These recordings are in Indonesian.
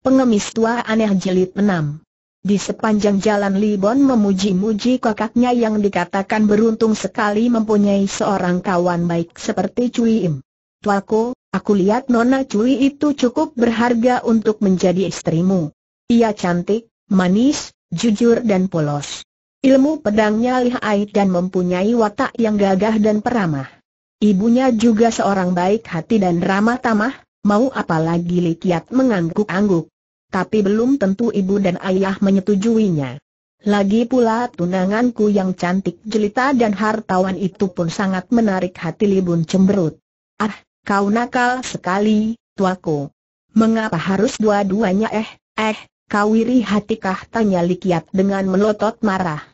Pengemis tua aneh jilid 6 Di sepanjang jalan Libon memuji-muji kakaknya yang dikatakan beruntung sekali mempunyai seorang kawan baik seperti Cui Im. Tuaku, aku lihat Nona Cui itu cukup berharga untuk menjadi istrimu. Ia cantik, manis, jujur dan polos. Ilmu pedangnya lihai dan mempunyai watak yang gagah dan peramah. Ibunya juga seorang baik hati dan ramah tamah, mau apalagi Likiat mengangguk-angguk. Tapi belum tentu ibu dan ayah menyetujuinya. Lagi pula tunanganku yang cantik jelita dan hartawan itu pun sangat menarik hati Libun cemberut. Ah, kau nakal sekali, tuaku. Mengapa harus dua-duanya eh, eh, kau iri hatikah tanya Likiat dengan melotot marah.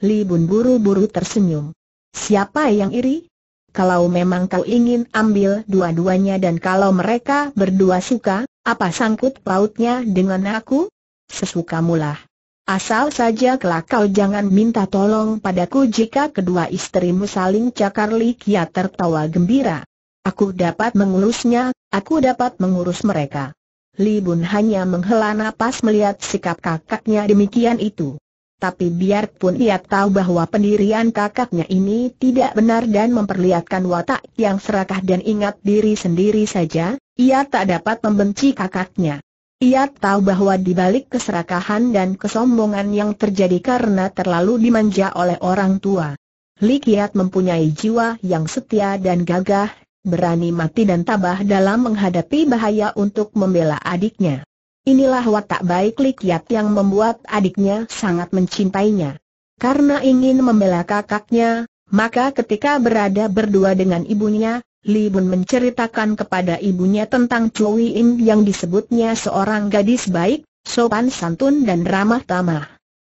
Li Bun buru-buru tersenyum. Siapa yang iri? Kalau memang kau ingin ambil dua-duanya dan kalau mereka berdua suka, apa sangkut pautnya dengan aku? Sesukamulah. Asal saja kelak kau jangan minta tolong padaku jika kedua istrimu saling cakar Li Kia tertawa gembira. Aku dapat mengurusnya, aku dapat mengurus mereka. Li Bun hanya menghela napas melihat sikap kakaknya demikian itu tapi biarpun ia tahu bahwa pendirian kakaknya ini tidak benar dan memperlihatkan watak yang serakah dan ingat diri sendiri saja, ia tak dapat membenci kakaknya. Ia tahu bahwa di balik keserakahan dan kesombongan yang terjadi karena terlalu dimanja oleh orang tua. Li Kiat mempunyai jiwa yang setia dan gagah, berani mati dan tabah dalam menghadapi bahaya untuk membela adiknya. Inilah watak baik Likiat yang membuat adiknya sangat mencintainya. Karena ingin membela kakaknya, maka ketika berada berdua dengan ibunya, Li Bun menceritakan kepada ibunya tentang Cui Im yang disebutnya seorang gadis baik, sopan santun dan ramah tamah.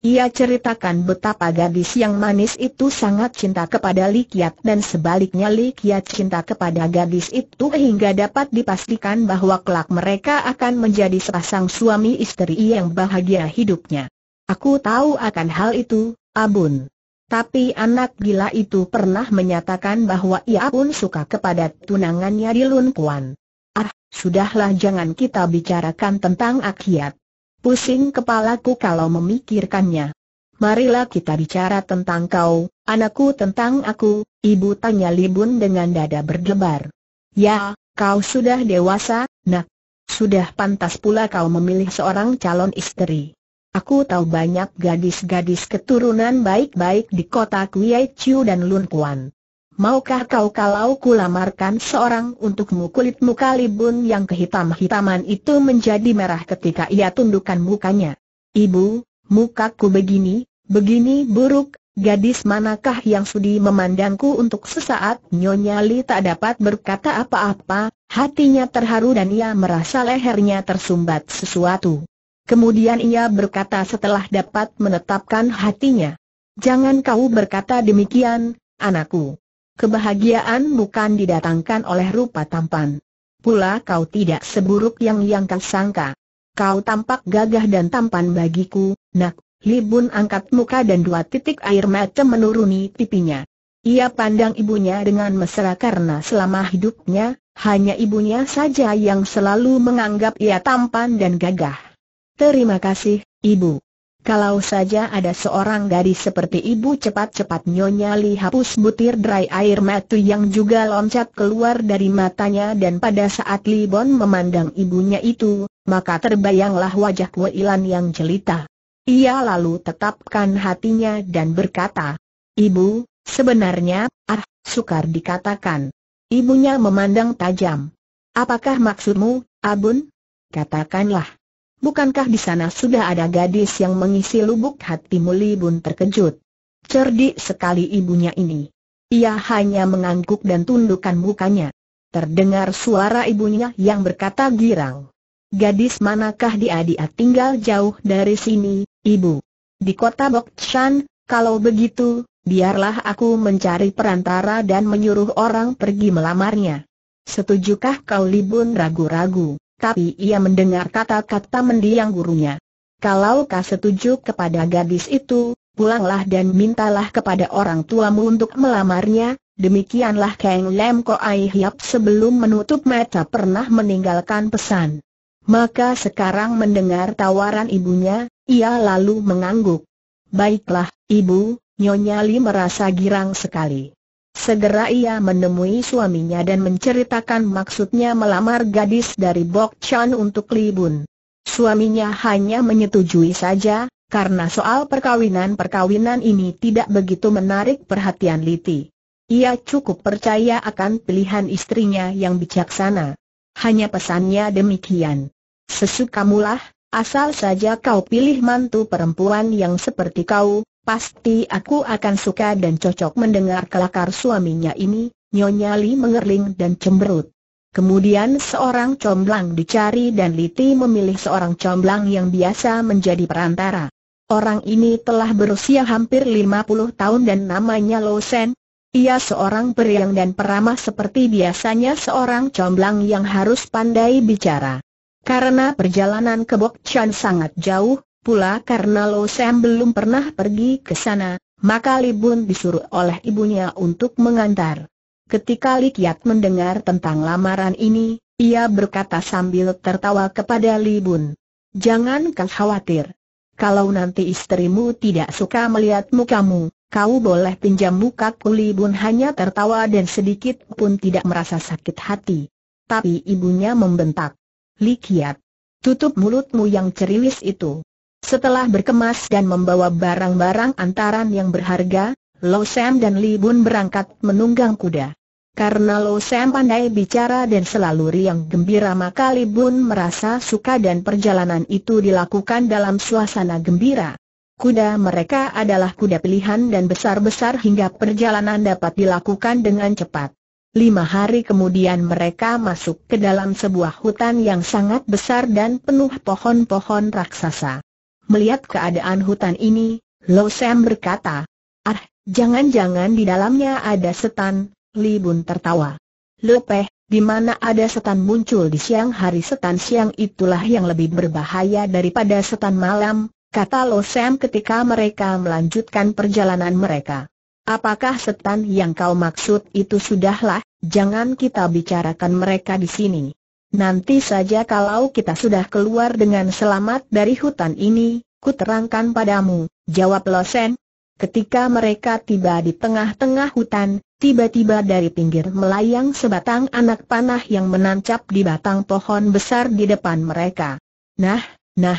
Ia ceritakan betapa gadis yang manis itu sangat cinta kepada Li Kiat dan sebaliknya Li Kiat cinta kepada gadis itu hingga dapat dipastikan bahwa kelak mereka akan menjadi sepasang suami istri yang bahagia hidupnya. Aku tahu akan hal itu, Abun. Tapi anak gila itu pernah menyatakan bahwa ia pun suka kepada tunangannya di Lun Kuan. Ah, sudahlah jangan kita bicarakan tentang akiat. Pusing kepalaku kalau memikirkannya. Marilah kita bicara tentang kau, anakku tentang aku, ibu tanya Libun dengan dada berdebar. Ya, kau sudah dewasa, nak. Sudah pantas pula kau memilih seorang calon istri. Aku tahu banyak gadis-gadis keturunan baik-baik di kota Kuai Chiu dan Lun Kuan. Maukah kau kalau kulamarkan seorang untukmu muka Libun yang kehitam-hitaman itu menjadi merah ketika ia tundukkan mukanya? Ibu, mukaku begini, begini buruk, gadis manakah yang sudi memandangku untuk sesaat? Nyonya Li tak dapat berkata apa-apa, hatinya terharu dan ia merasa lehernya tersumbat sesuatu. Kemudian ia berkata setelah dapat menetapkan hatinya. Jangan kau berkata demikian, anakku. Kebahagiaan bukan didatangkan oleh rupa tampan. Pula kau tidak seburuk yang yang kau sangka. Kau tampak gagah dan tampan bagiku, nak. Libun angkat muka dan dua titik air mata menuruni pipinya. Ia pandang ibunya dengan mesra karena selama hidupnya, hanya ibunya saja yang selalu menganggap ia tampan dan gagah. Terima kasih, ibu. Kalau saja ada seorang gadis seperti ibu cepat-cepat Nyonya Li hapus butir dry air mata yang juga loncat keluar dari matanya dan pada saat Li Bon memandang ibunya itu, maka terbayanglah wajah Weilan yang jelita. Ia lalu tetapkan hatinya dan berkata, Ibu, sebenarnya, ah, sukar dikatakan. Ibunya memandang tajam. Apakah maksudmu, Abun? Katakanlah. Bukankah di sana sudah ada gadis yang mengisi lubuk hati Mulibun terkejut? Cerdik sekali ibunya ini. Ia hanya mengangguk dan tundukkan mukanya. Terdengar suara ibunya yang berkata girang. Gadis manakah dia dia tinggal jauh dari sini, ibu? Di kota Bokshan, kalau begitu, biarlah aku mencari perantara dan menyuruh orang pergi melamarnya. Setujukah kau Libun ragu-ragu? Tapi ia mendengar kata-kata mendiang gurunya. Kalau kau setuju kepada gadis itu, pulanglah dan mintalah kepada orang tuamu untuk melamarnya, demikianlah Kang Lem Ko Ai Hiap sebelum menutup mata pernah meninggalkan pesan. Maka sekarang mendengar tawaran ibunya, ia lalu mengangguk. Baiklah, ibu, Nyonya Li merasa girang sekali. Segera ia menemui suaminya dan menceritakan maksudnya melamar gadis dari Bok Chan untuk Li Bun. Suaminya hanya menyetujui saja, karena soal perkawinan-perkawinan ini tidak begitu menarik perhatian Liti. Ia cukup percaya akan pilihan istrinya yang bijaksana. Hanya pesannya demikian. Sesukamulah, asal saja kau pilih mantu perempuan yang seperti kau, pasti aku akan suka dan cocok mendengar kelakar suaminya ini, Nyonya Li mengerling dan cemberut. Kemudian seorang comblang dicari dan Liti memilih seorang comblang yang biasa menjadi perantara. Orang ini telah berusia hampir 50 tahun dan namanya Lo Sen. Ia seorang periang dan peramah seperti biasanya seorang comblang yang harus pandai bicara. Karena perjalanan ke Bok Chan sangat jauh, pula karena Lo Sam belum pernah pergi ke sana, maka Li Bun disuruh oleh ibunya untuk mengantar. Ketika Li Kiat mendengar tentang lamaran ini, ia berkata sambil tertawa kepada Li Bun. Jangan kau khawatir. Kalau nanti istrimu tidak suka melihat mukamu, kau boleh pinjam muka Li Bun hanya tertawa dan sedikit pun tidak merasa sakit hati. Tapi ibunya membentak. Likiat. Tutup mulutmu yang ceriwis itu. Setelah berkemas dan membawa barang-barang antaran yang berharga, Lo Sam dan Li Bun berangkat menunggang kuda. Karena Lo Sam pandai bicara dan selalu riang gembira maka Li Bun merasa suka dan perjalanan itu dilakukan dalam suasana gembira. Kuda mereka adalah kuda pilihan dan besar-besar hingga perjalanan dapat dilakukan dengan cepat. Lima hari kemudian mereka masuk ke dalam sebuah hutan yang sangat besar dan penuh pohon-pohon raksasa. Melihat keadaan hutan ini, Lo Sam berkata, Ah, jangan-jangan di dalamnya ada setan, Li Bun tertawa. Lepeh, di mana ada setan muncul di siang hari setan siang itulah yang lebih berbahaya daripada setan malam, kata Lo Sam ketika mereka melanjutkan perjalanan mereka. Apakah setan yang kau maksud itu sudahlah, jangan kita bicarakan mereka di sini. Nanti saja kalau kita sudah keluar dengan selamat dari hutan ini, ku terangkan padamu, jawab Losen. Ketika mereka tiba di tengah-tengah hutan, tiba-tiba dari pinggir melayang sebatang anak panah yang menancap di batang pohon besar di depan mereka. Nah, nah,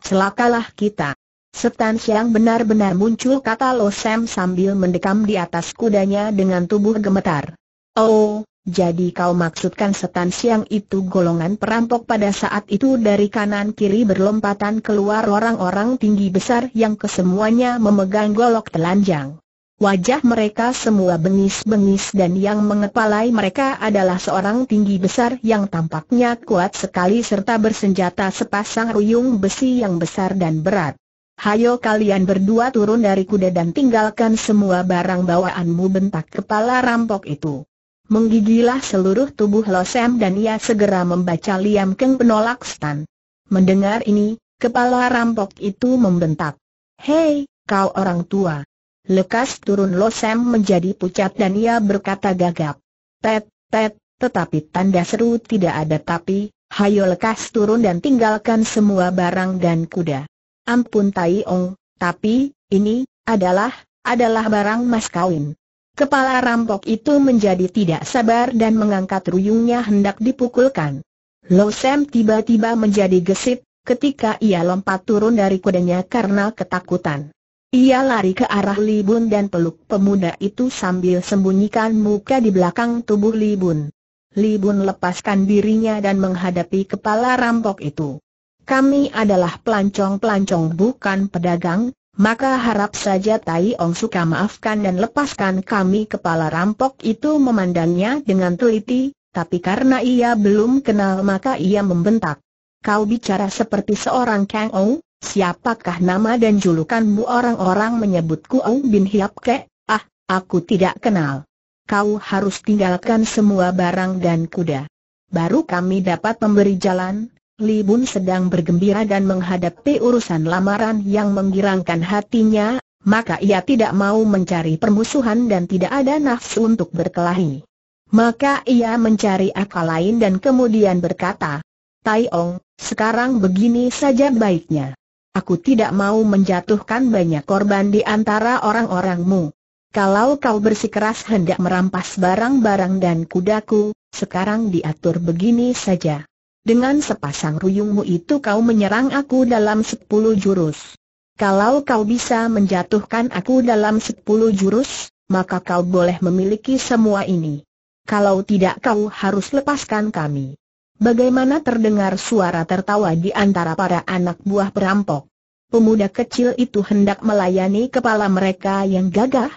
celakalah kita. Setan siang benar-benar muncul kata Lo Sam sambil mendekam di atas kudanya dengan tubuh gemetar. Oh, jadi kau maksudkan setan siang itu golongan perampok pada saat itu dari kanan kiri berlompatan keluar orang-orang tinggi besar yang kesemuanya memegang golok telanjang. Wajah mereka semua bengis-bengis dan yang mengepalai mereka adalah seorang tinggi besar yang tampaknya kuat sekali serta bersenjata sepasang ruyung besi yang besar dan berat. Hayo kalian berdua turun dari kuda dan tinggalkan semua barang bawaanmu bentak kepala rampok itu. Menggigilah seluruh tubuh Losem dan ia segera membaca Liam Keng penolak Stan. Mendengar ini, kepala rampok itu membentak. Hei, kau orang tua. Lekas turun Losem menjadi pucat dan ia berkata gagap. Tet, tet, tetapi tanda seru tidak ada tapi, hayo lekas turun dan tinggalkan semua barang dan kuda. Ampun Tai Ong, tapi, ini, adalah, adalah barang mas kawin. Kepala rampok itu menjadi tidak sabar dan mengangkat ruyungnya hendak dipukulkan. Lo Sam tiba-tiba menjadi gesit, ketika ia lompat turun dari kudanya karena ketakutan. Ia lari ke arah Libun dan peluk pemuda itu sambil sembunyikan muka di belakang tubuh Libun. Libun lepaskan dirinya dan menghadapi kepala rampok itu kami adalah pelancong-pelancong bukan pedagang, maka harap saja Tai Ong suka maafkan dan lepaskan kami kepala rampok itu memandangnya dengan teliti, tapi karena ia belum kenal maka ia membentak. Kau bicara seperti seorang Kang Ong, siapakah nama dan julukanmu orang-orang menyebutku Ong bin Hiap Ke? Ah, aku tidak kenal. Kau harus tinggalkan semua barang dan kuda. Baru kami dapat memberi jalan, Li Bun sedang bergembira dan menghadapi urusan lamaran yang menggirangkan hatinya, maka ia tidak mau mencari permusuhan dan tidak ada nafsu untuk berkelahi. Maka ia mencari akal lain dan kemudian berkata, Tai Ong, sekarang begini saja baiknya. Aku tidak mau menjatuhkan banyak korban di antara orang-orangmu. Kalau kau bersikeras hendak merampas barang-barang dan kudaku, sekarang diatur begini saja. Dengan sepasang ruyungmu itu kau menyerang aku dalam sepuluh jurus. Kalau kau bisa menjatuhkan aku dalam sepuluh jurus, maka kau boleh memiliki semua ini. Kalau tidak kau harus lepaskan kami. Bagaimana terdengar suara tertawa di antara para anak buah perampok? Pemuda kecil itu hendak melayani kepala mereka yang gagah.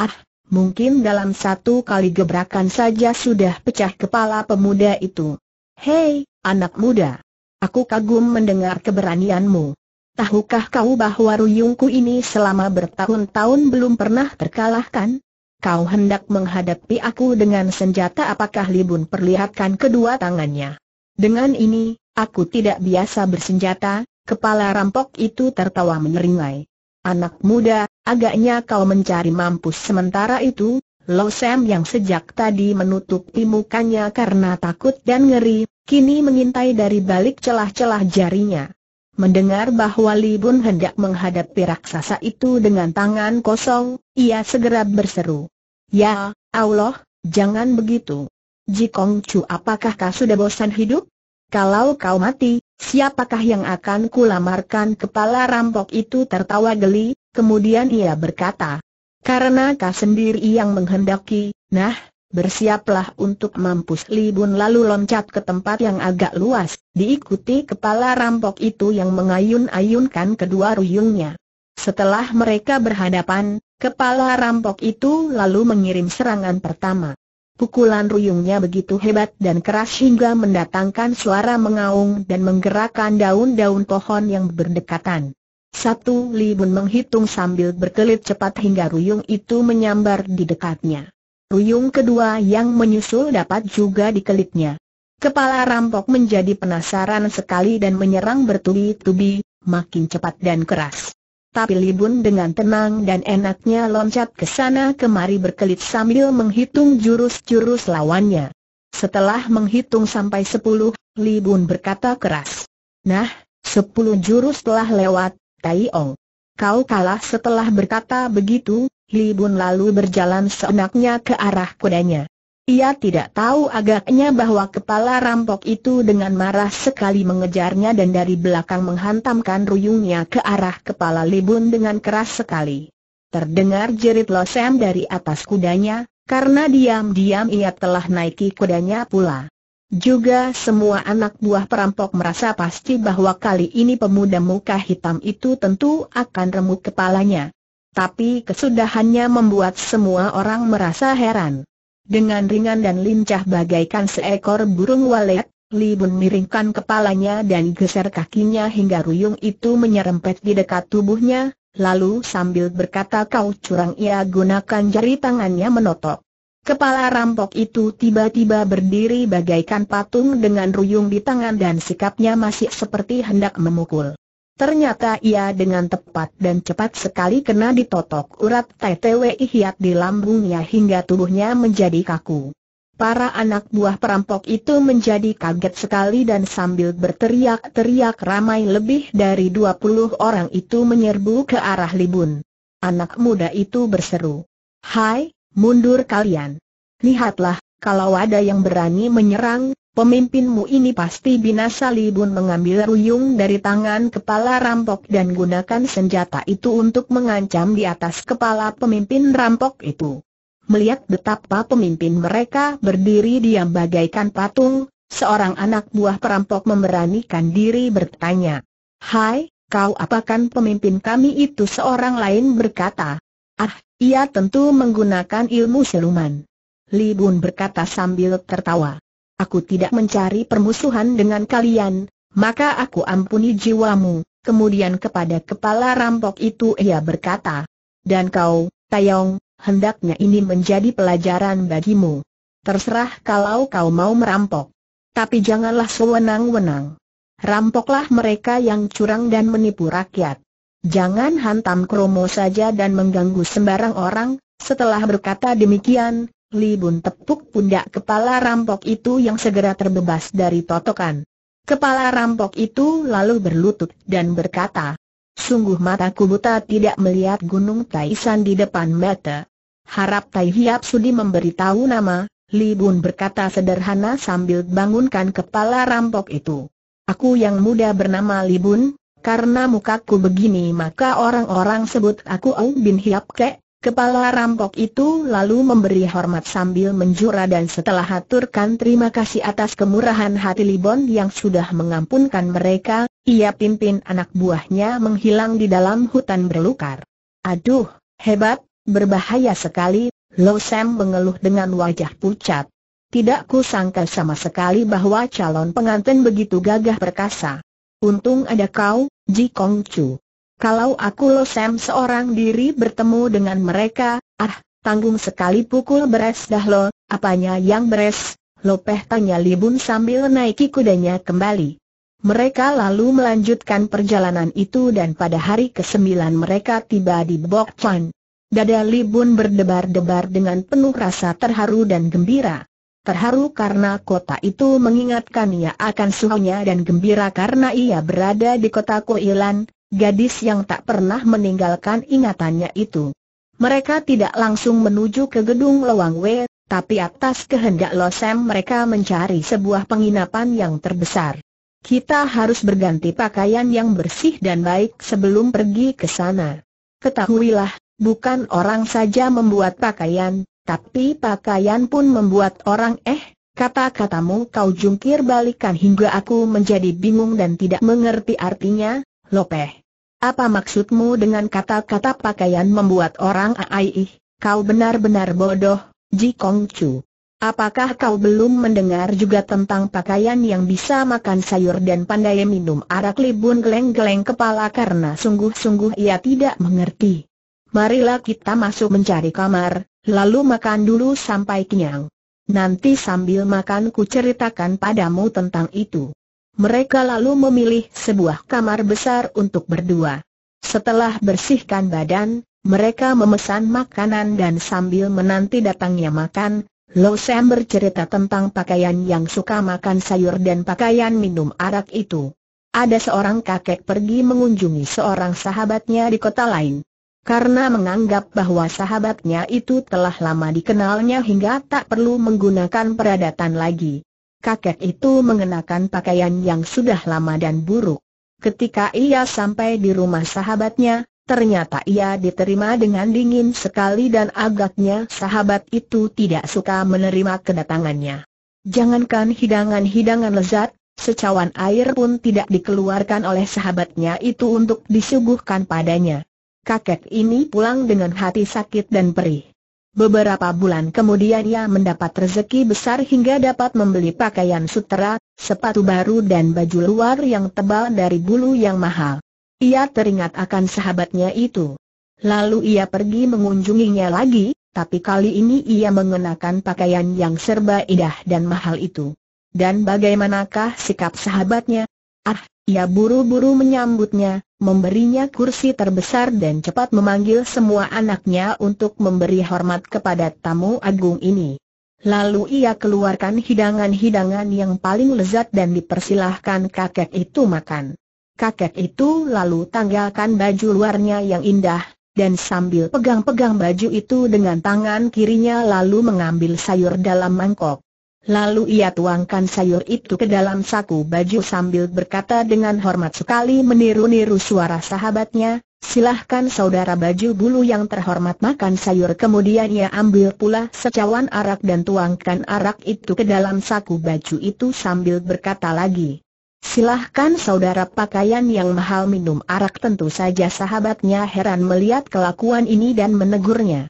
Ah, mungkin dalam satu kali gebrakan saja sudah pecah kepala pemuda itu. Hei, anak muda. Aku kagum mendengar keberanianmu. Tahukah kau bahwa ruyungku ini selama bertahun-tahun belum pernah terkalahkan? Kau hendak menghadapi aku dengan senjata apakah Libun perlihatkan kedua tangannya. Dengan ini, aku tidak biasa bersenjata, kepala rampok itu tertawa menyeringai. Anak muda, agaknya kau mencari mampus sementara itu, Lo Sam yang sejak tadi menutupi mukanya karena takut dan ngeri, kini mengintai dari balik celah-celah jarinya. Mendengar bahwa Li Bun hendak menghadapi raksasa itu dengan tangan kosong, ia segera berseru. Ya, Allah, jangan begitu. Jikong Chu apakah kau sudah bosan hidup? Kalau kau mati, siapakah yang akan kulamarkan kepala rampok itu tertawa geli, kemudian ia berkata. Karena kau sendiri yang menghendaki, nah, Bersiaplah untuk mampus Libun lalu loncat ke tempat yang agak luas, diikuti kepala rampok itu yang mengayun-ayunkan kedua ruyungnya. Setelah mereka berhadapan, kepala rampok itu lalu mengirim serangan pertama. Pukulan ruyungnya begitu hebat dan keras hingga mendatangkan suara mengaung dan menggerakkan daun-daun pohon yang berdekatan. Satu Libun menghitung sambil berkelit cepat hingga ruyung itu menyambar di dekatnya. Ruyung kedua yang menyusul dapat juga dikelitnya. Kepala rampok menjadi penasaran sekali dan menyerang bertubi-tubi, makin cepat dan keras. Tapi Libun dengan tenang dan enaknya loncat ke sana kemari berkelit sambil menghitung jurus-jurus lawannya. Setelah menghitung sampai sepuluh, Libun berkata keras. Nah, sepuluh jurus telah lewat, Tai Ong. Kau kalah setelah berkata begitu, Li Bun lalu berjalan seenaknya ke arah kudanya. Ia tidak tahu agaknya bahwa kepala rampok itu dengan marah sekali mengejarnya dan dari belakang menghantamkan ruyungnya ke arah kepala Li Bun dengan keras sekali. Terdengar jerit losem dari atas kudanya, karena diam-diam ia telah naiki kudanya pula. Juga semua anak buah perampok merasa pasti bahwa kali ini pemuda muka hitam itu tentu akan remuk kepalanya. Tapi kesudahannya membuat semua orang merasa heran. Dengan ringan dan lincah bagaikan seekor burung walet, Li Bun miringkan kepalanya dan geser kakinya hingga ruyung itu menyerempet di dekat tubuhnya, lalu sambil berkata kau curang ia gunakan jari tangannya menotok. Kepala rampok itu tiba-tiba berdiri bagaikan patung dengan ruyung di tangan dan sikapnya masih seperti hendak memukul. Ternyata ia dengan tepat dan cepat sekali kena ditotok urat TTWI hiat di lambungnya hingga tubuhnya menjadi kaku. Para anak buah perampok itu menjadi kaget sekali dan sambil berteriak-teriak ramai lebih dari 20 orang itu menyerbu ke arah Libun. Anak muda itu berseru. Hai, mundur kalian. Lihatlah, kalau ada yang berani menyerang, Pemimpinmu ini pasti binasa Libun mengambil ruyung dari tangan kepala rampok dan gunakan senjata itu untuk mengancam di atas kepala pemimpin rampok itu. Melihat betapa pemimpin mereka berdiri diam bagaikan patung, seorang anak buah perampok memberanikan diri bertanya. Hai, kau apakan pemimpin kami itu seorang lain berkata. Ah, ia tentu menggunakan ilmu siluman. Libun berkata sambil tertawa. Aku tidak mencari permusuhan dengan kalian, maka aku ampuni jiwamu. Kemudian kepada kepala rampok itu ia berkata, dan kau, Tayong, hendaknya ini menjadi pelajaran bagimu. Terserah kalau kau mau merampok. Tapi janganlah sewenang-wenang. Rampoklah mereka yang curang dan menipu rakyat. Jangan hantam kromo saja dan mengganggu sembarang orang, setelah berkata demikian, Li Bun tepuk pundak kepala rampok itu yang segera terbebas dari totokan. Kepala rampok itu lalu berlutut dan berkata, Sungguh mataku buta tidak melihat gunung Taisan di depan mata. Harap Tai Hiap Sudi memberitahu nama, Li Bun berkata sederhana sambil bangunkan kepala rampok itu. Aku yang muda bernama Li Bun, karena mukaku begini maka orang-orang sebut aku Ong Bin Hiap Kek, Kepala rampok itu lalu memberi hormat sambil menjura dan setelah haturkan terima kasih atas kemurahan hati Libon yang sudah mengampunkan mereka, ia pimpin anak buahnya menghilang di dalam hutan berlukar. Aduh, hebat, berbahaya sekali, Lo Sam mengeluh dengan wajah pucat. Tidak kusangka sama sekali bahwa calon pengantin begitu gagah perkasa. Untung ada kau, Ji Kong Chu. Kalau aku Lo Sam seorang diri bertemu dengan mereka, ah, tanggung sekali pukul beres dah lo, apanya yang beres? Lopeh tanya Libun sambil naiki kudanya kembali. Mereka lalu melanjutkan perjalanan itu dan pada hari ke-9 mereka tiba di Bok Chan. Dada Libun berdebar-debar dengan penuh rasa terharu dan gembira. Terharu karena kota itu mengingatkan ia akan suhunya dan gembira karena ia berada di kota Koilan, gadis yang tak pernah meninggalkan ingatannya itu. Mereka tidak langsung menuju ke gedung Lowang Wei, tapi atas kehendak Losem mereka mencari sebuah penginapan yang terbesar. Kita harus berganti pakaian yang bersih dan baik sebelum pergi ke sana. Ketahuilah, bukan orang saja membuat pakaian, tapi pakaian pun membuat orang eh, kata-katamu kau jungkir balikan hingga aku menjadi bingung dan tidak mengerti artinya, Lopeh. Apa maksudmu dengan kata-kata pakaian membuat orang aih? Kau benar-benar bodoh, Ji Kong Chu. Apakah kau belum mendengar juga tentang pakaian yang bisa makan sayur dan pandai minum arak libun geleng-geleng kepala karena sungguh-sungguh ia tidak mengerti. Marilah kita masuk mencari kamar, lalu makan dulu sampai kenyang. Nanti sambil makan ku ceritakan padamu tentang itu. Mereka lalu memilih sebuah kamar besar untuk berdua. Setelah bersihkan badan, mereka memesan makanan dan sambil menanti datangnya makan, Lo Sam bercerita tentang pakaian yang suka makan sayur dan pakaian minum arak itu. Ada seorang kakek pergi mengunjungi seorang sahabatnya di kota lain. Karena menganggap bahwa sahabatnya itu telah lama dikenalnya hingga tak perlu menggunakan peradatan lagi kakek itu mengenakan pakaian yang sudah lama dan buruk. Ketika ia sampai di rumah sahabatnya, ternyata ia diterima dengan dingin sekali dan agaknya sahabat itu tidak suka menerima kedatangannya. Jangankan hidangan-hidangan lezat, secawan air pun tidak dikeluarkan oleh sahabatnya itu untuk disuguhkan padanya. Kakek ini pulang dengan hati sakit dan perih. Beberapa bulan kemudian ia mendapat rezeki besar hingga dapat membeli pakaian sutera, sepatu baru dan baju luar yang tebal dari bulu yang mahal. Ia teringat akan sahabatnya itu. Lalu ia pergi mengunjunginya lagi, tapi kali ini ia mengenakan pakaian yang serba indah dan mahal itu. Dan bagaimanakah sikap sahabatnya? Ah, ia buru-buru menyambutnya, memberinya kursi terbesar dan cepat memanggil semua anaknya untuk memberi hormat kepada tamu agung ini. Lalu ia keluarkan hidangan-hidangan yang paling lezat dan dipersilahkan kakek itu makan. Kakek itu lalu tanggalkan baju luarnya yang indah, dan sambil pegang-pegang baju itu dengan tangan kirinya lalu mengambil sayur dalam mangkok. Lalu ia tuangkan sayur itu ke dalam saku baju sambil berkata dengan hormat sekali meniru-niru suara sahabatnya, silahkan saudara baju bulu yang terhormat makan sayur kemudian ia ambil pula secawan arak dan tuangkan arak itu ke dalam saku baju itu sambil berkata lagi. Silahkan saudara pakaian yang mahal minum arak tentu saja sahabatnya heran melihat kelakuan ini dan menegurnya.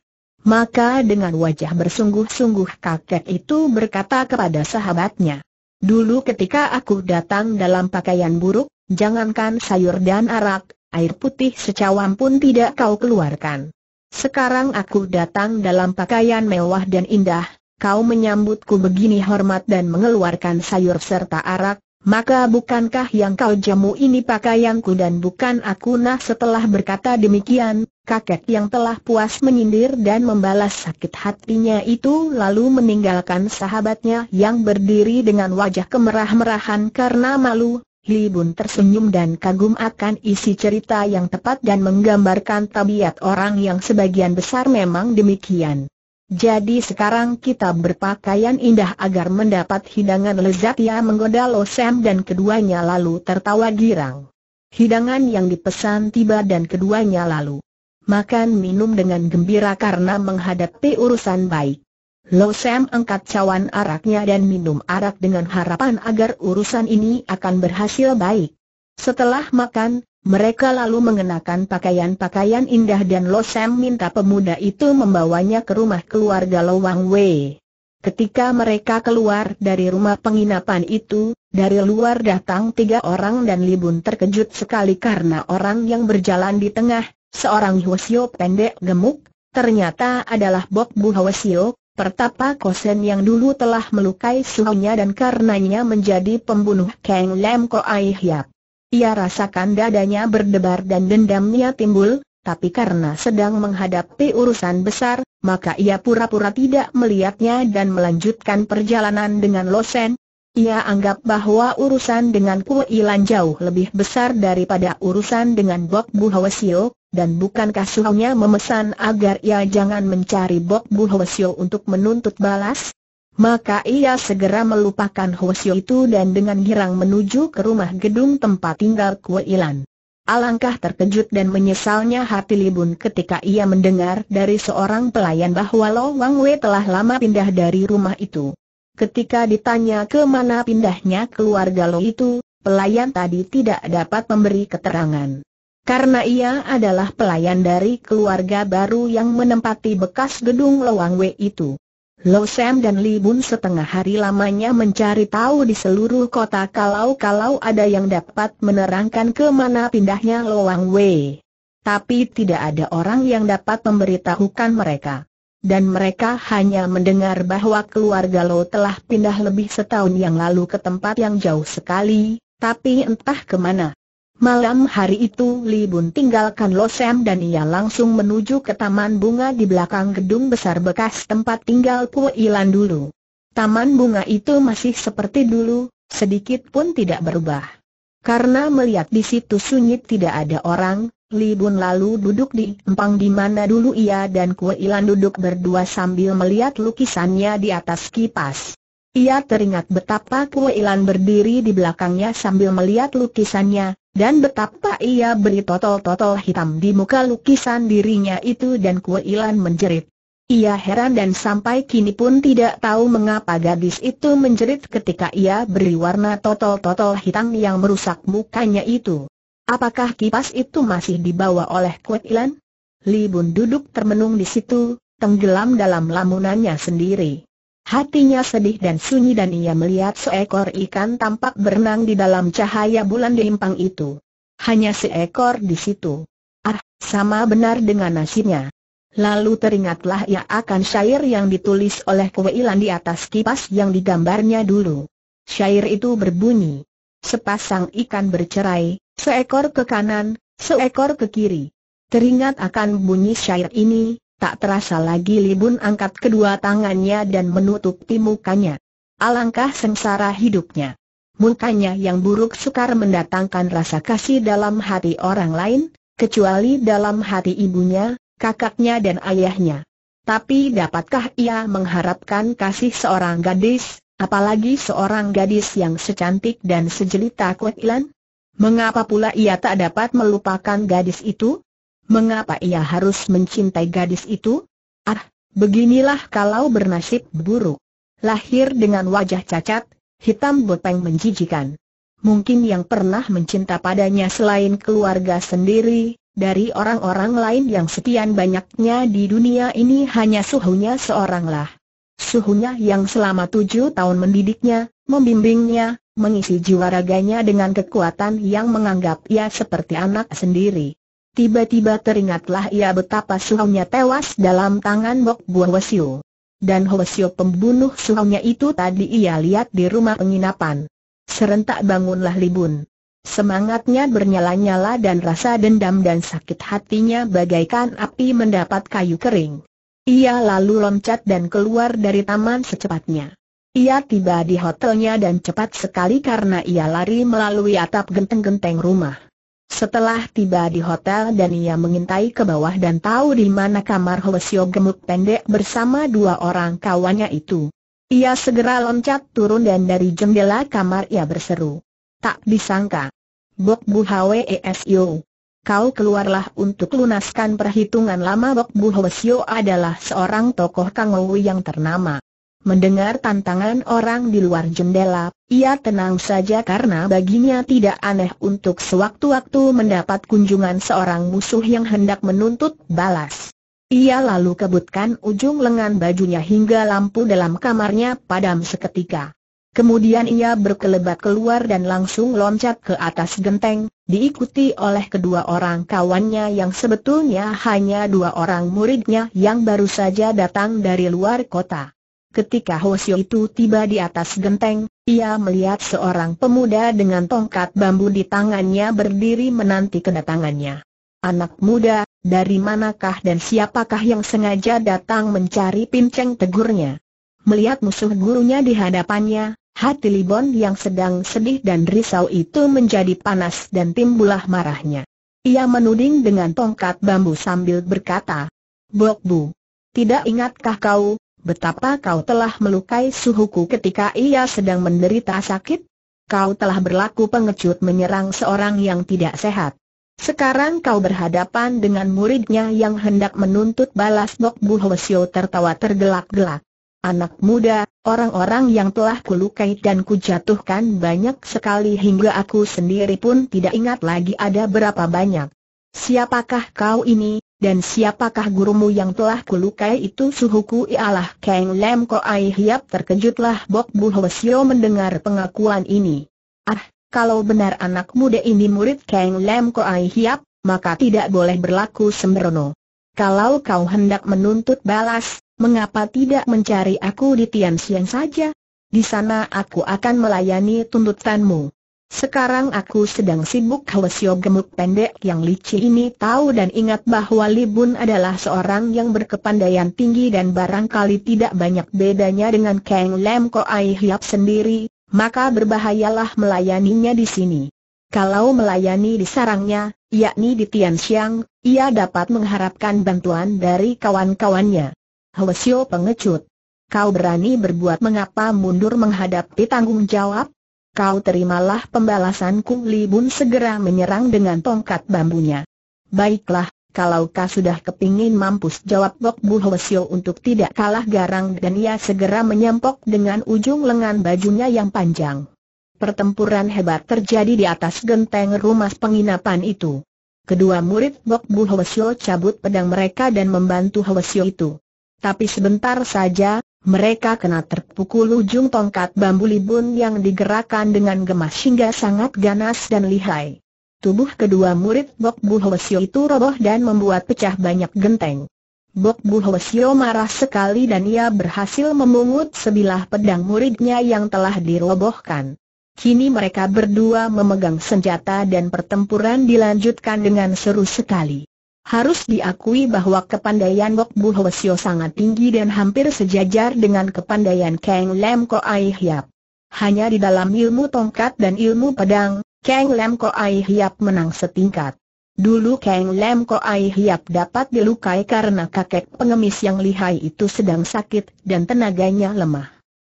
Maka dengan wajah bersungguh-sungguh kakek itu berkata kepada sahabatnya, Dulu ketika aku datang dalam pakaian buruk, jangankan sayur dan arak, air putih secawan pun tidak kau keluarkan. Sekarang aku datang dalam pakaian mewah dan indah, kau menyambutku begini hormat dan mengeluarkan sayur serta arak, maka bukankah yang kau jamu ini pakaianku dan bukan aku nah setelah berkata demikian, kakek yang telah puas menyindir dan membalas sakit hatinya itu lalu meninggalkan sahabatnya yang berdiri dengan wajah kemerah-merahan karena malu, Li Bun tersenyum dan kagum akan isi cerita yang tepat dan menggambarkan tabiat orang yang sebagian besar memang demikian. Jadi sekarang kita berpakaian indah agar mendapat hidangan lezat yang menggoda Lo Sam dan keduanya lalu tertawa girang. Hidangan yang dipesan tiba dan keduanya lalu makan minum dengan gembira karena menghadapi urusan baik. Lo Sam angkat cawan araknya dan minum arak dengan harapan agar urusan ini akan berhasil baik. Setelah makan, mereka lalu mengenakan pakaian-pakaian indah dan Lo Sam minta pemuda itu membawanya ke rumah keluarga Lo Wang Wei. Ketika mereka keluar dari rumah penginapan itu, dari luar datang tiga orang dan Libun terkejut sekali karena orang yang berjalan di tengah, seorang Hwasyo pendek gemuk, ternyata adalah Bok Bu Hwasyo, pertapa kosen yang dulu telah melukai suhunya dan karenanya menjadi pembunuh Kang Lam Ko Ai Hiap. Ia rasakan dadanya berdebar dan dendamnya timbul, tapi karena sedang menghadapi urusan besar, maka ia pura-pura tidak melihatnya dan melanjutkan perjalanan dengan Losen. Ia anggap bahwa urusan dengan Ilan jauh lebih besar daripada urusan dengan Bok Bu Hwasyo, dan bukankah suhunya memesan agar ia jangan mencari Bok Bu Hwasyo untuk menuntut balas? Maka ia segera melupakan Hwasyo itu dan dengan girang menuju ke rumah gedung tempat tinggal Kue Ilan. Alangkah terkejut dan menyesalnya hati Libun ketika ia mendengar dari seorang pelayan bahwa Lo Wang Wei telah lama pindah dari rumah itu. Ketika ditanya ke mana pindahnya keluarga Lo itu, pelayan tadi tidak dapat memberi keterangan. Karena ia adalah pelayan dari keluarga baru yang menempati bekas gedung Loang Wei itu. Lo Sam dan Li Bun setengah hari lamanya mencari tahu di seluruh kota kalau-kalau ada yang dapat menerangkan ke mana pindahnya Loang Wei. Tapi tidak ada orang yang dapat memberitahukan mereka. Dan mereka hanya mendengar bahwa keluarga Lo telah pindah lebih setahun yang lalu ke tempat yang jauh sekali, tapi entah ke mana. Malam hari itu Li Bun tinggalkan Lo Sam dan ia langsung menuju ke taman bunga di belakang gedung besar bekas tempat tinggal Pu Ilan dulu. Taman bunga itu masih seperti dulu, sedikit pun tidak berubah. Karena melihat di situ sunyi tidak ada orang, Li Bun lalu duduk di empang di mana dulu ia dan Kue Ilan duduk berdua sambil melihat lukisannya di atas kipas. Ia teringat betapa Kue Ilan berdiri di belakangnya sambil melihat lukisannya, dan betapa ia beri totol-totol hitam di muka lukisan dirinya itu dan Kue Ilan menjerit. Ia heran dan sampai kini pun tidak tahu mengapa gadis itu menjerit ketika ia beri warna totol-totol hitam yang merusak mukanya itu. Apakah kipas itu masih dibawa oleh Kue Ilan? Li Bun duduk termenung di situ, tenggelam dalam lamunannya sendiri. Hatinya sedih dan sunyi dan ia melihat seekor ikan tampak berenang di dalam cahaya bulan di impang itu. Hanya seekor di situ. Ah, sama benar dengan nasibnya. Lalu teringatlah ia akan syair yang ditulis oleh Kweilan di atas kipas yang digambarnya dulu. Syair itu berbunyi, Sepasang ikan bercerai, seekor ke kanan, seekor ke kiri. Teringat akan bunyi syair ini, Tak terasa lagi Libun angkat kedua tangannya dan menutupi mukanya. Alangkah sengsara hidupnya. Mukanya yang buruk sukar mendatangkan rasa kasih dalam hati orang lain, kecuali dalam hati ibunya, kakaknya dan ayahnya. Tapi dapatkah ia mengharapkan kasih seorang gadis, apalagi seorang gadis yang secantik dan sejelita Kwek Ilan? Mengapa pula ia tak dapat melupakan gadis itu? Mengapa ia harus mencintai gadis itu? Ah, beginilah kalau bernasib buruk. Lahir dengan wajah cacat, hitam bopeng menjijikan. Mungkin yang pernah mencinta padanya selain keluarga sendiri, dari orang-orang lain yang sekian banyaknya di dunia ini hanya suhunya seoranglah. Suhunya yang selama tujuh tahun mendidiknya, membimbingnya, mengisi jiwa raganya dengan kekuatan yang menganggap ia seperti anak sendiri. Tiba-tiba teringatlah ia betapa suhunya tewas dalam tangan Bok Buah Hwasyo. Dan Hwasyo pembunuh suhunya itu tadi ia lihat di rumah penginapan. Serentak bangunlah Libun. Semangatnya bernyala-nyala dan rasa dendam dan sakit hatinya bagaikan api mendapat kayu kering. Ia lalu loncat dan keluar dari taman secepatnya. Ia tiba di hotelnya dan cepat sekali karena ia lari melalui atap genteng-genteng rumah. Setelah tiba di hotel dan ia mengintai ke bawah dan tahu di mana kamar Hwasyo gemuk pendek bersama dua orang kawannya itu. Ia segera loncat turun dan dari jendela kamar ia berseru. Tak disangka. Bok Bu Hwesyo. Kau keluarlah untuk lunaskan perhitungan lama Bok Bu Hwesyo adalah seorang tokoh Kangowi yang ternama. Mendengar tantangan orang di luar jendela, ia tenang saja karena baginya tidak aneh untuk sewaktu-waktu mendapat kunjungan seorang musuh yang hendak menuntut balas. Ia lalu kebutkan ujung lengan bajunya hingga lampu dalam kamarnya padam seketika. Kemudian ia berkelebat keluar dan langsung loncat ke atas genteng, diikuti oleh kedua orang kawannya yang sebetulnya hanya dua orang muridnya yang baru saja datang dari luar kota. Ketika Hosio itu tiba di atas genteng, ia melihat seorang pemuda dengan tongkat bambu di tangannya berdiri menanti kedatangannya. Anak muda, dari manakah dan siapakah yang sengaja datang mencari pinceng tegurnya? Melihat musuh gurunya di hadapannya, hati Libon yang sedang sedih dan risau itu menjadi panas dan timbullah marahnya. Ia menuding dengan tongkat bambu sambil berkata, Bok Bu, tidak ingatkah kau, betapa kau telah melukai suhuku ketika ia sedang menderita sakit? Kau telah berlaku pengecut menyerang seorang yang tidak sehat. Sekarang kau berhadapan dengan muridnya yang hendak menuntut balas Bok Bu Hwasyo tertawa tergelak-gelak. Anak muda, orang-orang yang telah kulukai dan kujatuhkan banyak sekali hingga aku sendiri pun tidak ingat lagi ada berapa banyak. Siapakah kau ini, dan siapakah gurumu yang telah kulukai itu suhuku ialah Kang Lem Ko Ai Hiap terkejutlah Bok Bu Hwasyo mendengar pengakuan ini. Ah, kalau benar anak muda ini murid Kang Lem Ko Ai Hiap, maka tidak boleh berlaku sembrono. Kalau kau hendak menuntut balas, mengapa tidak mencari aku di Tian saja? Di sana aku akan melayani tuntutanmu. Sekarang aku sedang sibuk Hwasyo gemuk pendek yang licik ini tahu dan ingat bahwa Libun adalah seorang yang berkepandaian tinggi dan barangkali tidak banyak bedanya dengan Kang Lem Ko Ai Hiap sendiri, maka berbahayalah melayaninya di sini. Kalau melayani di sarangnya, yakni di Tian Xiang, ia dapat mengharapkan bantuan dari kawan-kawannya. Hwasyo pengecut. Kau berani berbuat mengapa mundur menghadapi tanggung jawab? Kau terimalah pembalasanku Li Bun segera menyerang dengan tongkat bambunya. Baiklah, kalau kau sudah kepingin mampus jawab Bok Bu Hwasyo untuk tidak kalah garang dan ia segera menyempok dengan ujung lengan bajunya yang panjang. Pertempuran hebat terjadi di atas genteng rumah penginapan itu. Kedua murid Bok Bu Hwasyo cabut pedang mereka dan membantu Hwasyo itu. Tapi sebentar saja, mereka kena terpukul ujung tongkat bambu libun yang digerakkan dengan gemas hingga sangat ganas dan lihai. Tubuh kedua murid Bok Bu Hwasyo itu roboh dan membuat pecah banyak genteng. Bok Bu Hwasyo marah sekali dan ia berhasil memungut sebilah pedang muridnya yang telah dirobohkan. Kini mereka berdua memegang senjata dan pertempuran dilanjutkan dengan seru sekali. Harus diakui bahwa kepandaian Bok Bu Hwasyo sangat tinggi dan hampir sejajar dengan kepandaian Kang Lem Ko Ai Hiap. Hanya di dalam ilmu tongkat dan ilmu pedang, Kang Lem Ko Ai Hiap menang setingkat. Dulu Kang Lem Ko Ai Hiap dapat dilukai karena kakek pengemis yang lihai itu sedang sakit dan tenaganya lemah.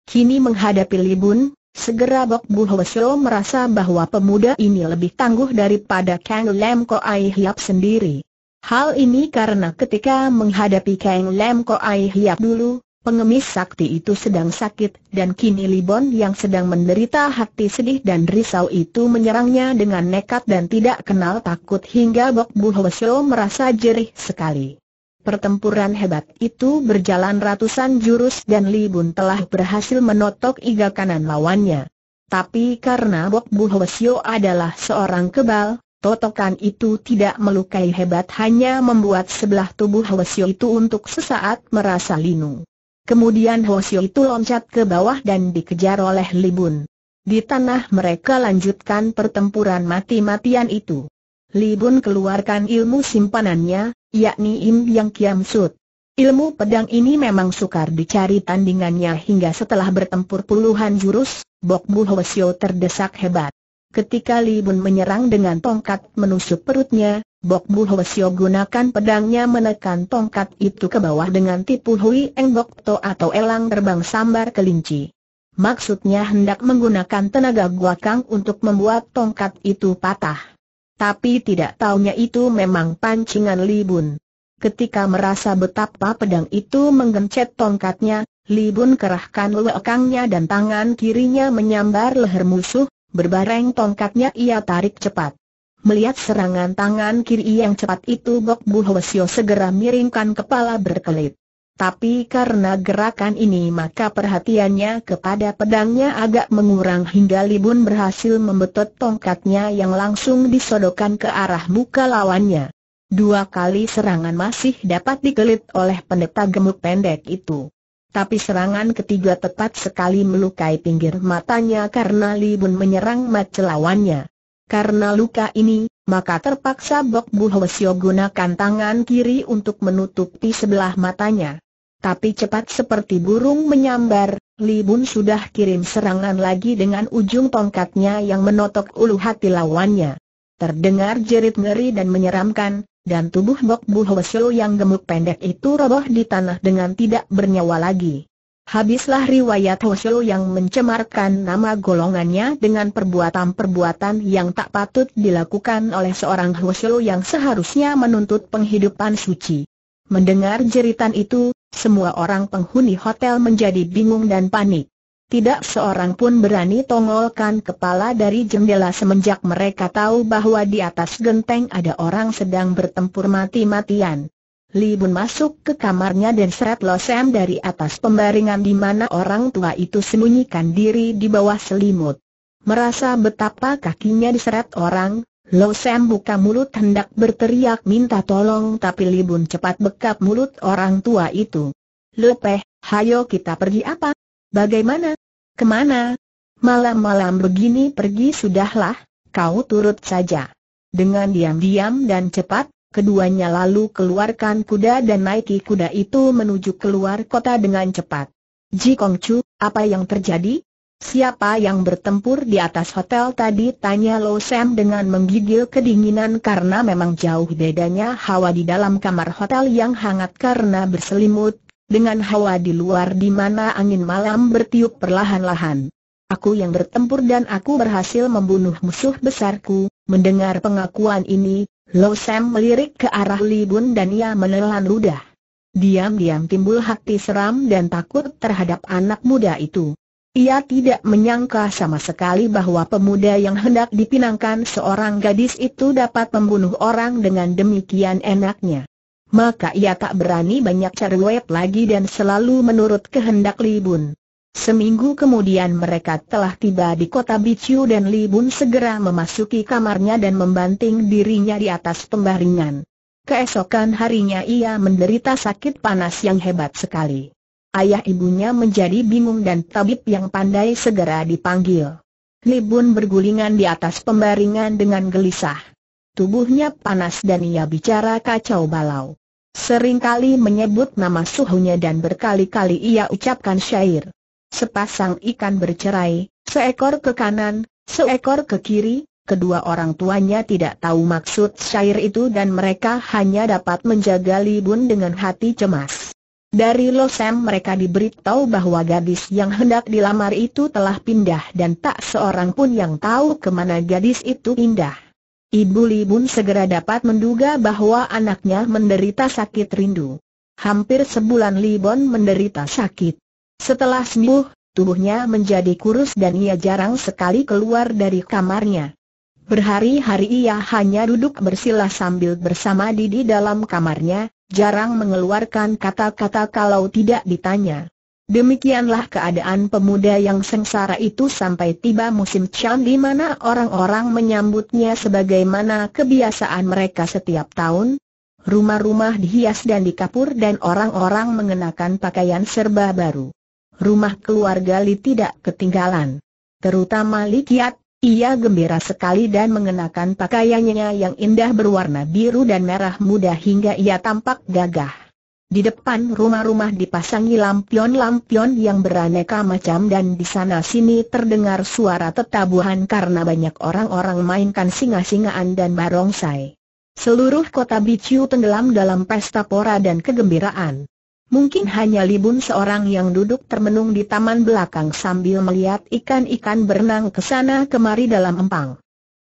Kini menghadapi Libun, segera Bok Bu Hwasyo merasa bahwa pemuda ini lebih tangguh daripada Kang Lem Ko Ai Hiap sendiri. Hal ini karena ketika menghadapi Kang Lem Ko Ai Hiap dulu, pengemis sakti itu sedang sakit, dan kini Libon yang sedang menderita hati sedih dan risau itu menyerangnya dengan nekat dan tidak kenal takut hingga Bok Bu merasa jerih sekali. Pertempuran hebat itu berjalan ratusan jurus dan Libun telah berhasil menotok iga kanan lawannya. Tapi karena Bok Bu adalah seorang kebal, Totokan itu tidak melukai hebat hanya membuat sebelah tubuh Hwasyo itu untuk sesaat merasa linu. Kemudian Hwasyo itu loncat ke bawah dan dikejar oleh Libun. Di tanah mereka lanjutkan pertempuran mati-matian itu. Li Bun keluarkan ilmu simpanannya, yakni Im Yang Kiam Sut. Ilmu pedang ini memang sukar dicari tandingannya hingga setelah bertempur puluhan jurus, Bok Bu Hwasyo terdesak hebat. Ketika Li Bun menyerang dengan tongkat menusuk perutnya, Bok Bu Hwasyo gunakan pedangnya menekan tongkat itu ke bawah dengan tipu Hui Eng Bok To atau elang terbang sambar kelinci. Maksudnya hendak menggunakan tenaga guakang untuk membuat tongkat itu patah. Tapi tidak taunya itu memang pancingan Li Bun. Ketika merasa betapa pedang itu menggencet tongkatnya, Li Bun kerahkan lekangnya dan tangan kirinya menyambar leher musuh, berbareng tongkatnya ia tarik cepat. Melihat serangan tangan kiri yang cepat itu Bok Bu segera miringkan kepala berkelit. Tapi karena gerakan ini maka perhatiannya kepada pedangnya agak mengurang hingga Libun berhasil membetot tongkatnya yang langsung disodokkan ke arah muka lawannya. Dua kali serangan masih dapat dikelit oleh pendeta gemuk pendek itu. Tapi serangan ketiga tepat sekali melukai pinggir matanya karena Libun menyerang mata lawannya. Karena luka ini, maka terpaksa Bok Bu Hwasyo gunakan tangan kiri untuk menutupi sebelah matanya. Tapi cepat seperti burung menyambar, Li Bun sudah kirim serangan lagi dengan ujung tongkatnya yang menotok ulu hati lawannya. Terdengar jerit ngeri dan menyeramkan, dan tubuh Bok Bu Hwasyo yang gemuk pendek itu roboh di tanah dengan tidak bernyawa lagi. Habislah riwayat Hwasyo yang mencemarkan nama golongannya dengan perbuatan-perbuatan yang tak patut dilakukan oleh seorang Hwasyo yang seharusnya menuntut penghidupan suci. Mendengar jeritan itu, semua orang penghuni hotel menjadi bingung dan panik. Tidak seorang pun berani tongolkan kepala dari jendela semenjak mereka tahu bahwa di atas genteng ada orang sedang bertempur mati-matian. Li Bun masuk ke kamarnya dan seret Lo Sam dari atas pembaringan di mana orang tua itu sembunyikan diri di bawah selimut. Merasa betapa kakinya diseret orang, Lo Sam buka mulut hendak berteriak minta tolong tapi Libun cepat bekap mulut orang tua itu. Lepeh, hayo kita pergi apa? Bagaimana? Ke mana? Malam-malam begini pergi sudahlah, kau turut saja. Dengan diam-diam dan cepat, keduanya lalu keluarkan kuda dan naiki kuda itu menuju keluar kota dengan cepat. Ji Kongcu, apa yang terjadi? Siapa yang bertempur di atas hotel tadi? Tanya Lo Sam dengan menggigil kedinginan karena memang jauh bedanya hawa di dalam kamar hotel yang hangat karena berselimut, dengan hawa di luar di mana angin malam bertiup perlahan-lahan. Aku yang bertempur dan aku berhasil membunuh musuh besarku, mendengar pengakuan ini, Lo Sam melirik ke arah Li Bun dan ia menelan ludah. Diam-diam timbul hati seram dan takut terhadap anak muda itu. Ia tidak menyangka sama sekali bahwa pemuda yang hendak dipinangkan seorang gadis itu dapat membunuh orang dengan demikian enaknya. Maka ia tak berani banyak cerewet lagi dan selalu menurut kehendak Libun. Seminggu kemudian mereka telah tiba di kota Bicu dan Libun segera memasuki kamarnya dan membanting dirinya di atas pembaringan. Keesokan harinya ia menderita sakit panas yang hebat sekali. Ayah ibunya menjadi bingung dan tabib yang pandai segera dipanggil. Libun bergulingan di atas pembaringan dengan gelisah. Tubuhnya panas dan ia bicara kacau balau. Seringkali menyebut nama suhunya dan berkali-kali ia ucapkan syair. Sepasang ikan bercerai, seekor ke kanan, seekor ke kiri, kedua orang tuanya tidak tahu maksud syair itu dan mereka hanya dapat menjaga Libun dengan hati cemas. Dari Losem mereka diberitahu bahwa gadis yang hendak dilamar itu telah pindah dan tak seorang pun yang tahu ke mana gadis itu pindah. Ibu Libun segera dapat menduga bahwa anaknya menderita sakit rindu. Hampir sebulan Libun menderita sakit. Setelah sembuh, tubuhnya menjadi kurus dan ia jarang sekali keluar dari kamarnya. Berhari-hari ia hanya duduk bersila sambil bersama Didi dalam kamarnya, jarang mengeluarkan kata-kata kalau tidak ditanya. Demikianlah keadaan pemuda yang sengsara itu sampai tiba musim Chan di mana orang-orang menyambutnya sebagaimana kebiasaan mereka setiap tahun. Rumah-rumah dihias dan dikapur dan orang-orang mengenakan pakaian serba baru. Rumah keluarga Li tidak ketinggalan. Terutama Li Kiat, ia gembira sekali dan mengenakan pakaiannya yang indah berwarna biru dan merah muda hingga ia tampak gagah. Di depan rumah-rumah dipasangi lampion-lampion yang beraneka macam dan di sana-sini terdengar suara tetabuhan karena banyak orang-orang mainkan singa-singaan dan barongsai. Seluruh kota Bicu tenggelam dalam pesta pora dan kegembiraan. Mungkin hanya Libun seorang yang duduk termenung di taman belakang sambil melihat ikan-ikan berenang ke sana kemari dalam empang.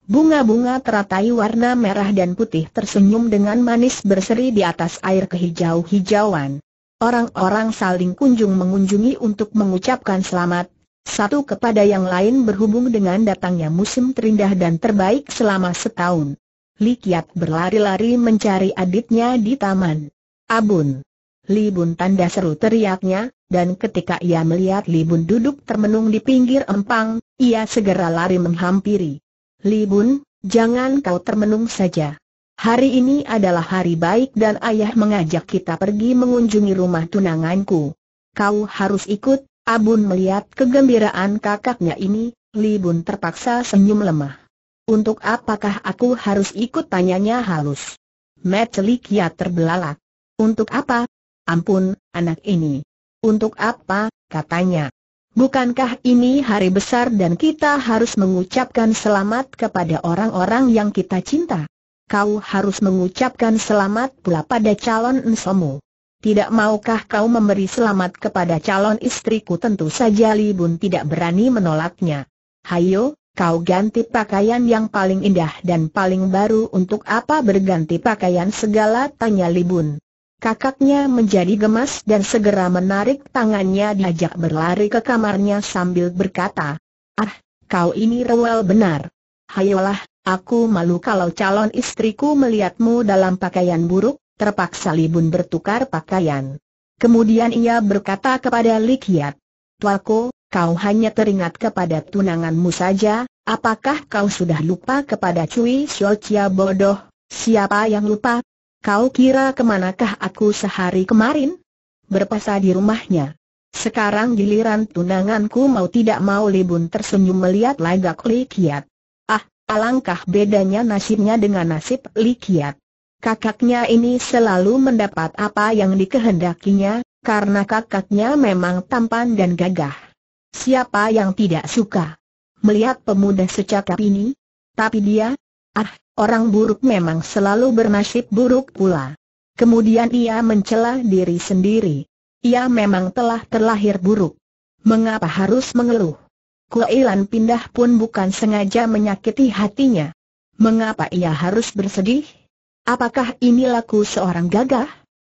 Bunga-bunga teratai warna merah dan putih tersenyum dengan manis berseri di atas air kehijau-hijauan. Orang-orang saling kunjung mengunjungi untuk mengucapkan selamat, satu kepada yang lain berhubung dengan datangnya musim terindah dan terbaik selama setahun. Likiat berlari-lari mencari adiknya di taman. Abun. Li Bun tanda seru teriaknya, dan ketika ia melihat Li Bun duduk termenung di pinggir empang, ia segera lari menghampiri. Li Bun, jangan kau termenung saja. Hari ini adalah hari baik dan ayah mengajak kita pergi mengunjungi rumah tunanganku. Kau harus ikut, Abun melihat kegembiraan kakaknya ini, Li Bun terpaksa senyum lemah. Untuk apakah aku harus ikut tanyanya halus? Matt Likia terbelalak. Untuk apa? Ampun, anak ini. Untuk apa, katanya. Bukankah ini hari besar dan kita harus mengucapkan selamat kepada orang-orang yang kita cinta? Kau harus mengucapkan selamat pula pada calon ensomu. Tidak maukah kau memberi selamat kepada calon istriku tentu saja Libun tidak berani menolaknya. Hayo, kau ganti pakaian yang paling indah dan paling baru untuk apa berganti pakaian segala tanya Libun. Kakaknya menjadi gemas dan segera menarik tangannya diajak berlari ke kamarnya sambil berkata, Ah, kau ini rewel benar. Hayolah, aku malu kalau calon istriku melihatmu dalam pakaian buruk, terpaksa Libun bertukar pakaian. Kemudian ia berkata kepada Likiat, Tuaku, kau hanya teringat kepada tunanganmu saja, apakah kau sudah lupa kepada Cui Xiao bodoh, siapa yang lupa, Kau kira ke manakah aku sehari kemarin? Berpasa di rumahnya. Sekarang giliran tunanganku mau tidak mau Libun tersenyum melihat lagak Likiat. Ah, alangkah bedanya nasibnya dengan nasib Likiat. Kakaknya ini selalu mendapat apa yang dikehendakinya, karena kakaknya memang tampan dan gagah. Siapa yang tidak suka melihat pemuda secakap ini? Tapi dia, ah, orang buruk memang selalu bernasib buruk pula. Kemudian ia mencela diri sendiri. Ia memang telah terlahir buruk. Mengapa harus mengeluh? Kuilan pindah pun bukan sengaja menyakiti hatinya. Mengapa ia harus bersedih? Apakah ini laku seorang gagah?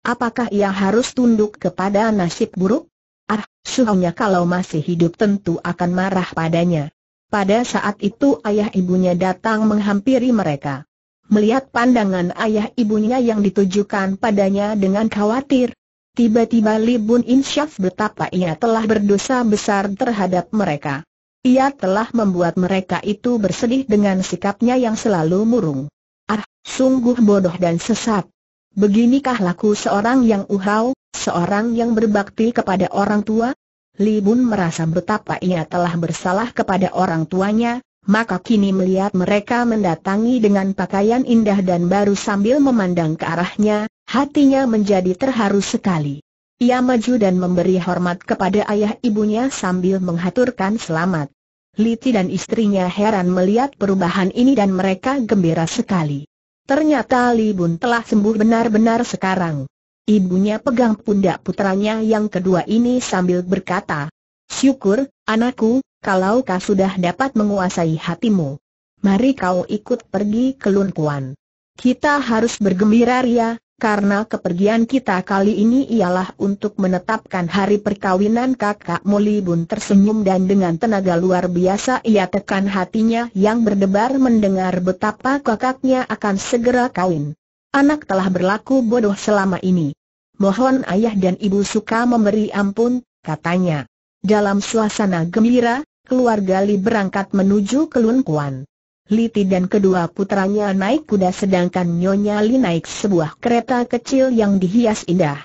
Apakah ia harus tunduk kepada nasib buruk? Ah, suhunya kalau masih hidup tentu akan marah padanya. Pada saat itu ayah ibunya datang menghampiri mereka. Melihat pandangan ayah ibunya yang ditujukan padanya dengan khawatir, tiba-tiba Li Bun Insyaf betapa ia telah berdosa besar terhadap mereka. Ia telah membuat mereka itu bersedih dengan sikapnya yang selalu murung. Ah, sungguh bodoh dan sesat. Beginikah laku seorang yang uhau, seorang yang berbakti kepada orang tua? Li Bun merasa betapa ia telah bersalah kepada orang tuanya, maka kini melihat mereka mendatangi dengan pakaian indah dan baru sambil memandang ke arahnya, hatinya menjadi terharu sekali. Ia maju dan memberi hormat kepada ayah ibunya sambil menghaturkan selamat. Liti dan istrinya heran melihat perubahan ini dan mereka gembira sekali. Ternyata Li Bun telah sembuh benar-benar sekarang. Ibunya pegang pundak putranya yang kedua ini sambil berkata, Syukur, anakku, kalau kau sudah dapat menguasai hatimu. Mari kau ikut pergi ke Lunkuan. Kita harus bergembira ria, karena kepergian kita kali ini ialah untuk menetapkan hari perkawinan kakak Molibun tersenyum dan dengan tenaga luar biasa ia tekan hatinya yang berdebar mendengar betapa kakaknya akan segera kawin. Anak telah berlaku bodoh selama ini. Mohon ayah dan ibu suka memberi ampun, katanya. Dalam suasana gembira, keluarga Li berangkat menuju ke Lunkuan. Liti dan kedua putranya naik kuda sedangkan Nyonya Li naik sebuah kereta kecil yang dihias indah.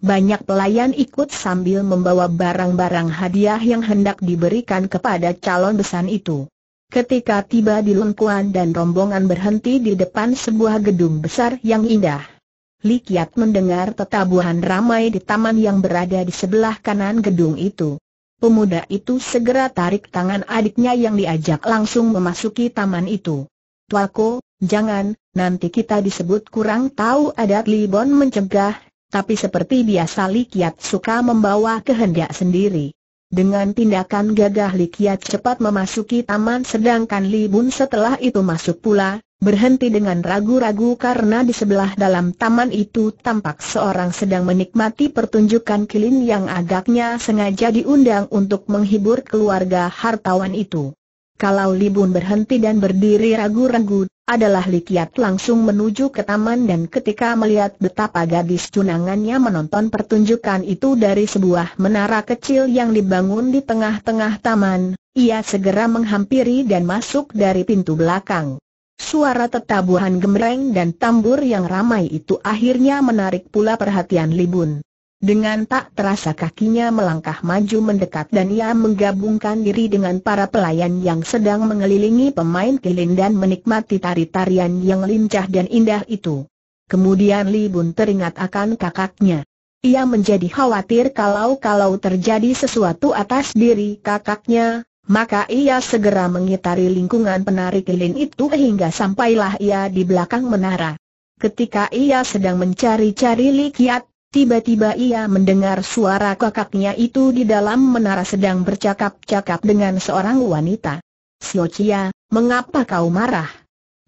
banyak pelayan ikut sambil membawa barang-barang hadiah yang hendak diberikan kepada calon besan itu. Ketika tiba di lengkuan dan rombongan berhenti di depan sebuah gedung besar yang indah. Likiat mendengar tetabuhan ramai di taman yang berada di sebelah kanan gedung itu. Pemuda itu segera tarik tangan adiknya yang diajak langsung memasuki taman itu. Tuaku, jangan, nanti kita disebut kurang tahu adat Libon mencegah, tapi seperti biasa Likiat suka membawa kehendak sendiri. Dengan tindakan gagah Likiat cepat memasuki taman sedangkan Li Bun setelah itu masuk pula, berhenti dengan ragu-ragu karena di sebelah dalam taman itu tampak seorang sedang menikmati pertunjukan kilin yang agaknya sengaja diundang untuk menghibur keluarga hartawan itu. Kalau Li Bun berhenti dan berdiri ragu-ragu, adalah Likiat langsung menuju ke taman dan ketika melihat betapa gadis tunangannya menonton pertunjukan itu dari sebuah menara kecil yang dibangun di tengah-tengah taman, ia segera menghampiri dan masuk dari pintu belakang. Suara tetabuhan gemreng dan tambur yang ramai itu akhirnya menarik pula perhatian Libun. Dengan tak terasa kakinya melangkah maju mendekat dan ia menggabungkan diri dengan para pelayan yang sedang mengelilingi pemain kilin dan menikmati tari-tarian yang lincah dan indah itu. Kemudian Li Bun teringat akan kakaknya. Ia menjadi khawatir kalau-kalau terjadi sesuatu atas diri kakaknya, maka ia segera mengitari lingkungan penari kilin itu hingga sampailah ia di belakang menara. Ketika ia sedang mencari-cari Li Kiat, Tiba-tiba ia mendengar suara kakaknya itu di dalam menara sedang bercakap-cakap dengan seorang wanita. Sio Chia, mengapa kau marah?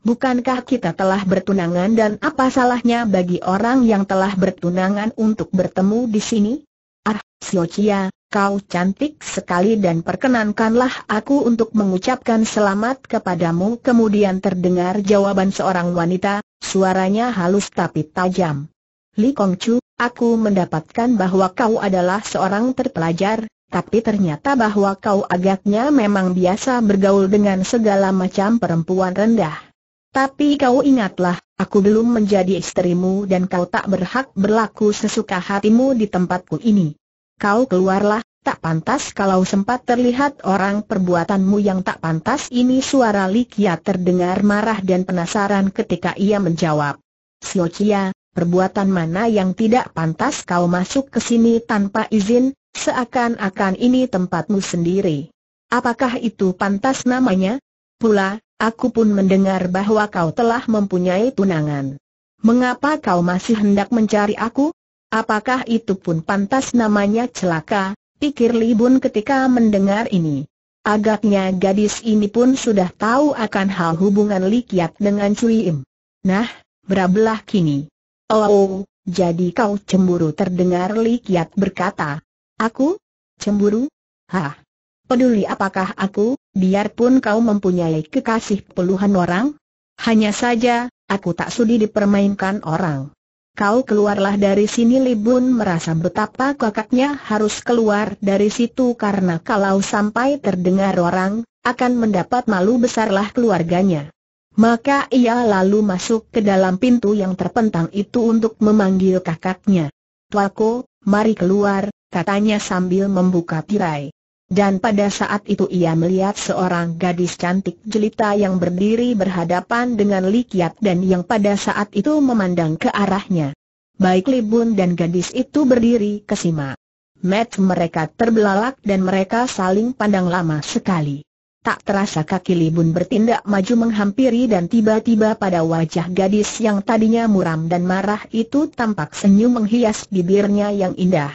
Bukankah kita telah bertunangan dan apa salahnya bagi orang yang telah bertunangan untuk bertemu di sini? Ah, Sio Chia, kau cantik sekali dan perkenankanlah aku untuk mengucapkan selamat kepadamu. Kemudian terdengar jawaban seorang wanita, suaranya halus tapi tajam. Li Kongcu, aku mendapatkan bahwa kau adalah seorang terpelajar, tapi ternyata bahwa kau agaknya memang biasa bergaul dengan segala macam perempuan rendah. Tapi kau ingatlah, aku belum menjadi istrimu dan kau tak berhak berlaku sesuka hatimu di tempatku ini. Kau keluarlah, tak pantas kalau sempat terlihat orang perbuatanmu yang tak pantas ini suara Likia terdengar marah dan penasaran ketika ia menjawab. Sio Chia, perbuatan mana yang tidak pantas kau masuk ke sini tanpa izin, seakan-akan ini tempatmu sendiri. Apakah itu pantas namanya? Pula, aku pun mendengar bahwa kau telah mempunyai tunangan. Mengapa kau masih hendak mencari aku? Apakah itu pun pantas namanya celaka? Pikir Libun ketika mendengar ini. Agaknya gadis ini pun sudah tahu akan hal hubungan Likiat dengan Cui Im. Nah, berabelah kini. Oh, jadi kau cemburu terdengar Li Kiat berkata. Aku? Cemburu? Hah? Peduli apakah aku, biarpun kau mempunyai kekasih puluhan orang? Hanya saja, aku tak sudi dipermainkan orang. Kau keluarlah dari sini Libun merasa betapa kakaknya harus keluar dari situ karena kalau sampai terdengar orang, akan mendapat malu besarlah keluarganya. Maka ia lalu masuk ke dalam pintu yang terpentang itu untuk memanggil kakaknya. Tuaku, mari keluar, katanya sambil membuka tirai. Dan pada saat itu ia melihat seorang gadis cantik jelita yang berdiri berhadapan dengan Likiat dan yang pada saat itu memandang ke arahnya. Baik Libun dan gadis itu berdiri kesima. Mat mereka terbelalak dan mereka saling pandang lama sekali. Tak terasa kaki Libun bertindak maju menghampiri dan tiba-tiba pada wajah gadis yang tadinya muram dan marah itu tampak senyum menghias bibirnya yang indah.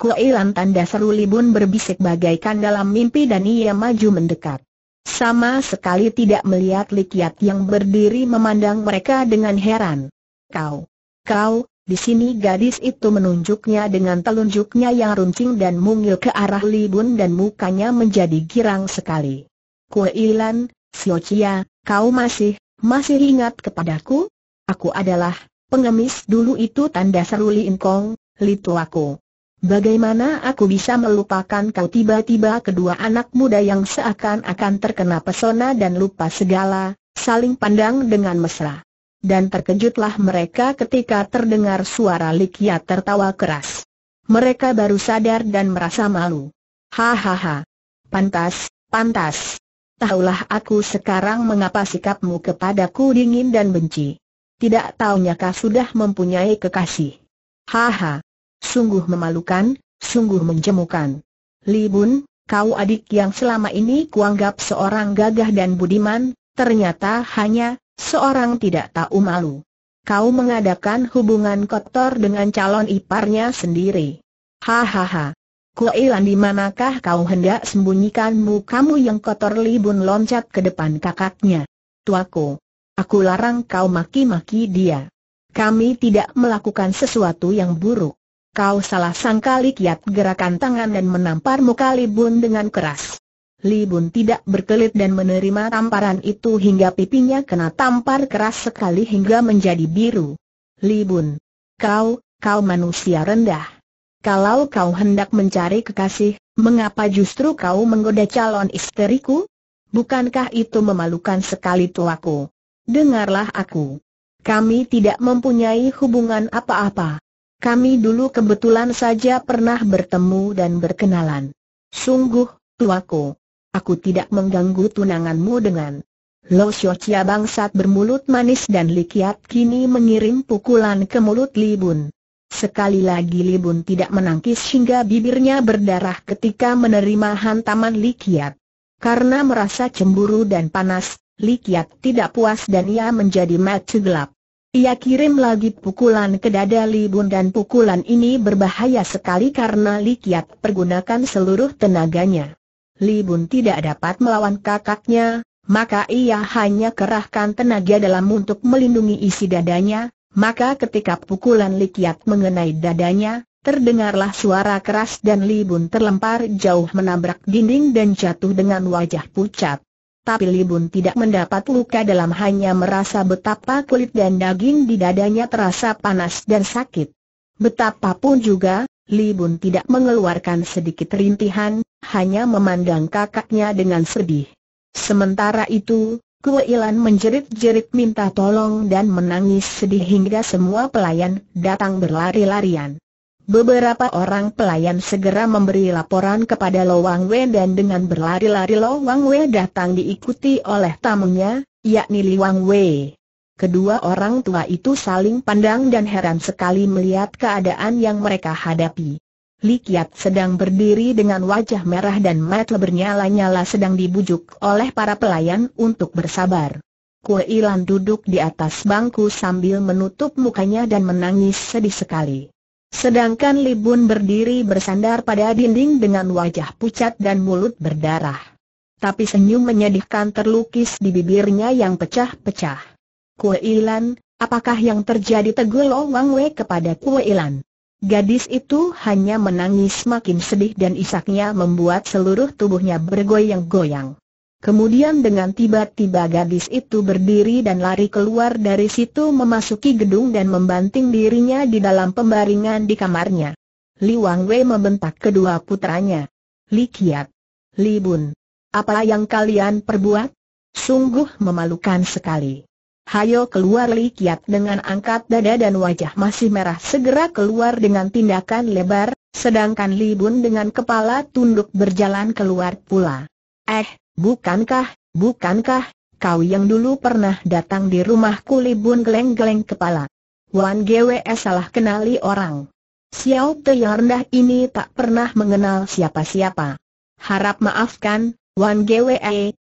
Kuailan tanda seru Libun berbisik bagaikan dalam mimpi dan ia maju mendekat. Sama sekali tidak melihat Likiat yang berdiri memandang mereka dengan heran. Kau, kau, di sini gadis itu menunjuknya dengan telunjuknya yang runcing dan mungil ke arah Libun dan mukanya menjadi girang sekali. Kue Ilan, Sio Chia, kau masih, masih ingat kepadaku? Aku adalah, pengemis dulu itu tanda seru Li Kong, Litu aku. Bagaimana aku bisa melupakan kau tiba-tiba kedua anak muda yang seakan-akan terkena pesona dan lupa segala, saling pandang dengan mesra. Dan terkejutlah mereka ketika terdengar suara Likia tertawa keras. Mereka baru sadar dan merasa malu. Hahaha. Pantas, pantas. Tahulah aku sekarang mengapa sikapmu kepadaku dingin dan benci. Tidak taunya kau sudah mempunyai kekasih. Haha. Sungguh memalukan, sungguh menjemukan. Libun, kau adik yang selama ini kuanggap seorang gagah dan budiman, ternyata hanya seorang tidak tahu malu kau mengadakan hubungan kotor dengan calon iparnya sendiri. Hahaha. Kuilan di manakah kau hendak sembunyikan mukamu yang kotor libun loncat ke depan kakaknya. Tuaku. Aku larang kau maki-maki dia. Kami tidak melakukan sesuatu yang buruk. Kau salah sangka likiat gerakan tangan dan menampar muka Libun dengan keras. Li Bun tidak berkelit dan menerima tamparan itu hingga pipinya kena tampar keras sekali hingga menjadi biru. Li Bun, kau, kau manusia rendah. Kalau kau hendak mencari kekasih, mengapa justru kau menggoda calon istriku? Bukankah itu memalukan sekali tuaku? Dengarlah aku. Kami tidak mempunyai hubungan apa-apa. Kami dulu kebetulan saja pernah bertemu dan berkenalan. Sungguh, tuaku. Aku tidak mengganggu tunanganmu dengan Lo Chia bangsat bermulut manis dan likiat kini mengirim pukulan ke mulut Libun. Sekali lagi Libun tidak menangkis hingga bibirnya berdarah ketika menerima hantaman likiat. Karena merasa cemburu dan panas, likiat tidak puas dan ia menjadi mata gelap. Ia kirim lagi pukulan ke dada Libun dan pukulan ini berbahaya sekali karena likiat pergunakan seluruh tenaganya. Li Bun tidak dapat melawan kakaknya, maka ia hanya kerahkan tenaga dalam untuk melindungi isi dadanya, maka ketika pukulan Likiat mengenai dadanya, terdengarlah suara keras dan Li Bun terlempar jauh menabrak dinding dan jatuh dengan wajah pucat. Tapi Li Bun tidak mendapat luka dalam hanya merasa betapa kulit dan daging di dadanya terasa panas dan sakit. Betapapun juga, Li Bun tidak mengeluarkan sedikit rintihan, hanya memandang kakaknya dengan sedih. Sementara itu, Kue Ilan menjerit-jerit minta tolong dan menangis sedih hingga semua pelayan datang berlari-larian. Beberapa orang pelayan segera memberi laporan kepada Lo Wang Wei dan dengan berlari-lari Lo Wang Wei datang diikuti oleh tamunya, yakni Li Wang Wei. Kedua orang tua itu saling pandang dan heran sekali melihat keadaan yang mereka hadapi. Likiat sedang berdiri dengan wajah merah dan mata bernyala-nyala sedang dibujuk oleh para pelayan untuk bersabar. Kue Ilan duduk di atas bangku sambil menutup mukanya dan menangis sedih sekali. Sedangkan Libun berdiri bersandar pada dinding dengan wajah pucat dan mulut berdarah. Tapi senyum menyedihkan terlukis di bibirnya yang pecah-pecah. Kue Ilan, apakah yang terjadi teguh Lo Wang Wei kepada Kue Ilan? Gadis itu hanya menangis makin sedih dan isaknya membuat seluruh tubuhnya bergoyang-goyang. Kemudian dengan tiba-tiba gadis itu berdiri dan lari keluar dari situ memasuki gedung dan membanting dirinya di dalam pembaringan di kamarnya. Li Wang Wei membentak kedua putranya. Li Kiat. Li Bun. Apa yang kalian perbuat? Sungguh memalukan sekali. Hayo keluar Li Kiat dengan angkat dada dan wajah masih merah segera keluar dengan tindakan lebar, sedangkan Li Bun dengan kepala tunduk berjalan keluar pula. Eh, bukankah, bukankah, kau yang dulu pernah datang di rumahku Li Bun geleng-geleng kepala. Wan Gwe salah kenali orang. Xiao Te yang rendah ini tak pernah mengenal siapa-siapa. Harap maafkan, Wan Gwe,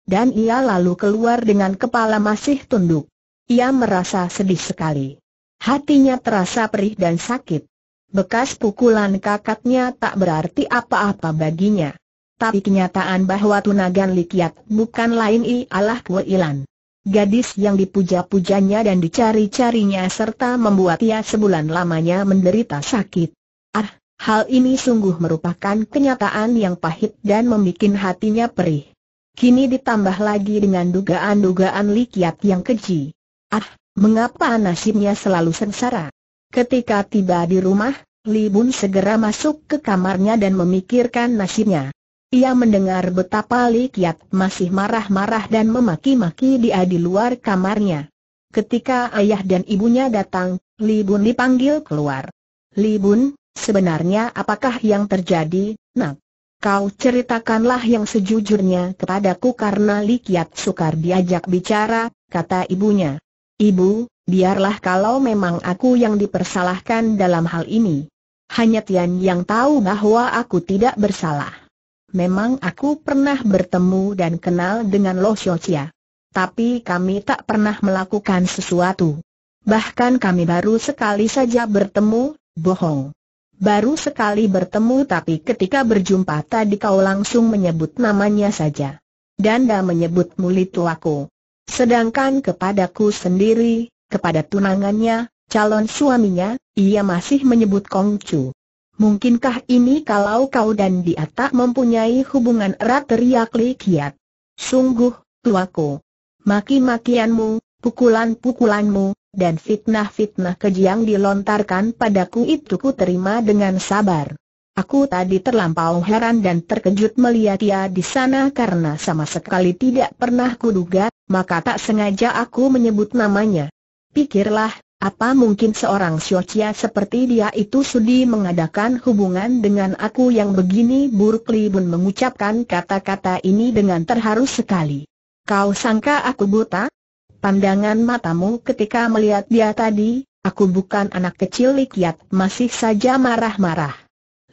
dan ia lalu keluar dengan kepala masih tunduk. Ia merasa sedih sekali. Hatinya terasa perih dan sakit. Bekas pukulan kakaknya tak berarti apa-apa baginya. Tapi kenyataan bahwa Tunagan Likiat bukan lain ialah Ilan. Gadis yang dipuja-pujanya dan dicari-carinya serta membuat ia sebulan lamanya menderita sakit. Ah, hal ini sungguh merupakan kenyataan yang pahit dan membuat hatinya perih. Kini ditambah lagi dengan dugaan-dugaan Likiat yang keji. Ah, mengapa nasibnya selalu sengsara? Ketika tiba di rumah, Li Bun segera masuk ke kamarnya dan memikirkan nasibnya. Ia mendengar betapa Li Kiat masih marah-marah dan memaki-maki dia di luar kamarnya. Ketika ayah dan ibunya datang, Li Bun dipanggil keluar. Li Bun, Sebenarnya apakah yang terjadi, nak? Kau ceritakanlah yang sejujurnya kepadaku karena Likiat sukar diajak bicara, kata ibunya. Ibu, biarlah kalau memang aku yang dipersalahkan dalam hal ini. Hanya Tian yang tahu bahwa aku tidak bersalah. Memang aku pernah bertemu dan kenal dengan Lo Xiaoxia. Tapi kami tak pernah melakukan sesuatu. Bahkan kami baru sekali saja bertemu, bohong. Baru sekali bertemu tapi ketika berjumpa tadi kau langsung menyebut namanya saja. Danda menyebut mulit tuaku. Sedangkan kepadaku sendiri, kepada tunangannya, calon suaminya, ia masih menyebut Kongcu. Mungkinkah ini kalau kau dan dia tak mempunyai hubungan erat teriak Li Kiat? Sungguh, tuaku. Maki-makianmu, pukulan-pukulanmu, dan fitnah-fitnah keji yang dilontarkan padaku itu ku terima dengan sabar. Aku tadi terlampau heran dan terkejut melihat dia di sana karena sama sekali tidak pernah kuduga, maka tak sengaja aku menyebut namanya. Pikirlah, apa mungkin seorang Xiaoxia seperti dia itu sudi mengadakan hubungan dengan aku yang begini buruk Li Bun mengucapkan kata-kata ini dengan terharu sekali. Kau sangka aku buta? Pandangan matamu ketika melihat dia tadi, aku bukan anak kecil likiat, masih saja marah-marah.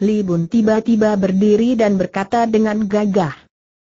Li Bun tiba-tiba berdiri dan berkata dengan gagah.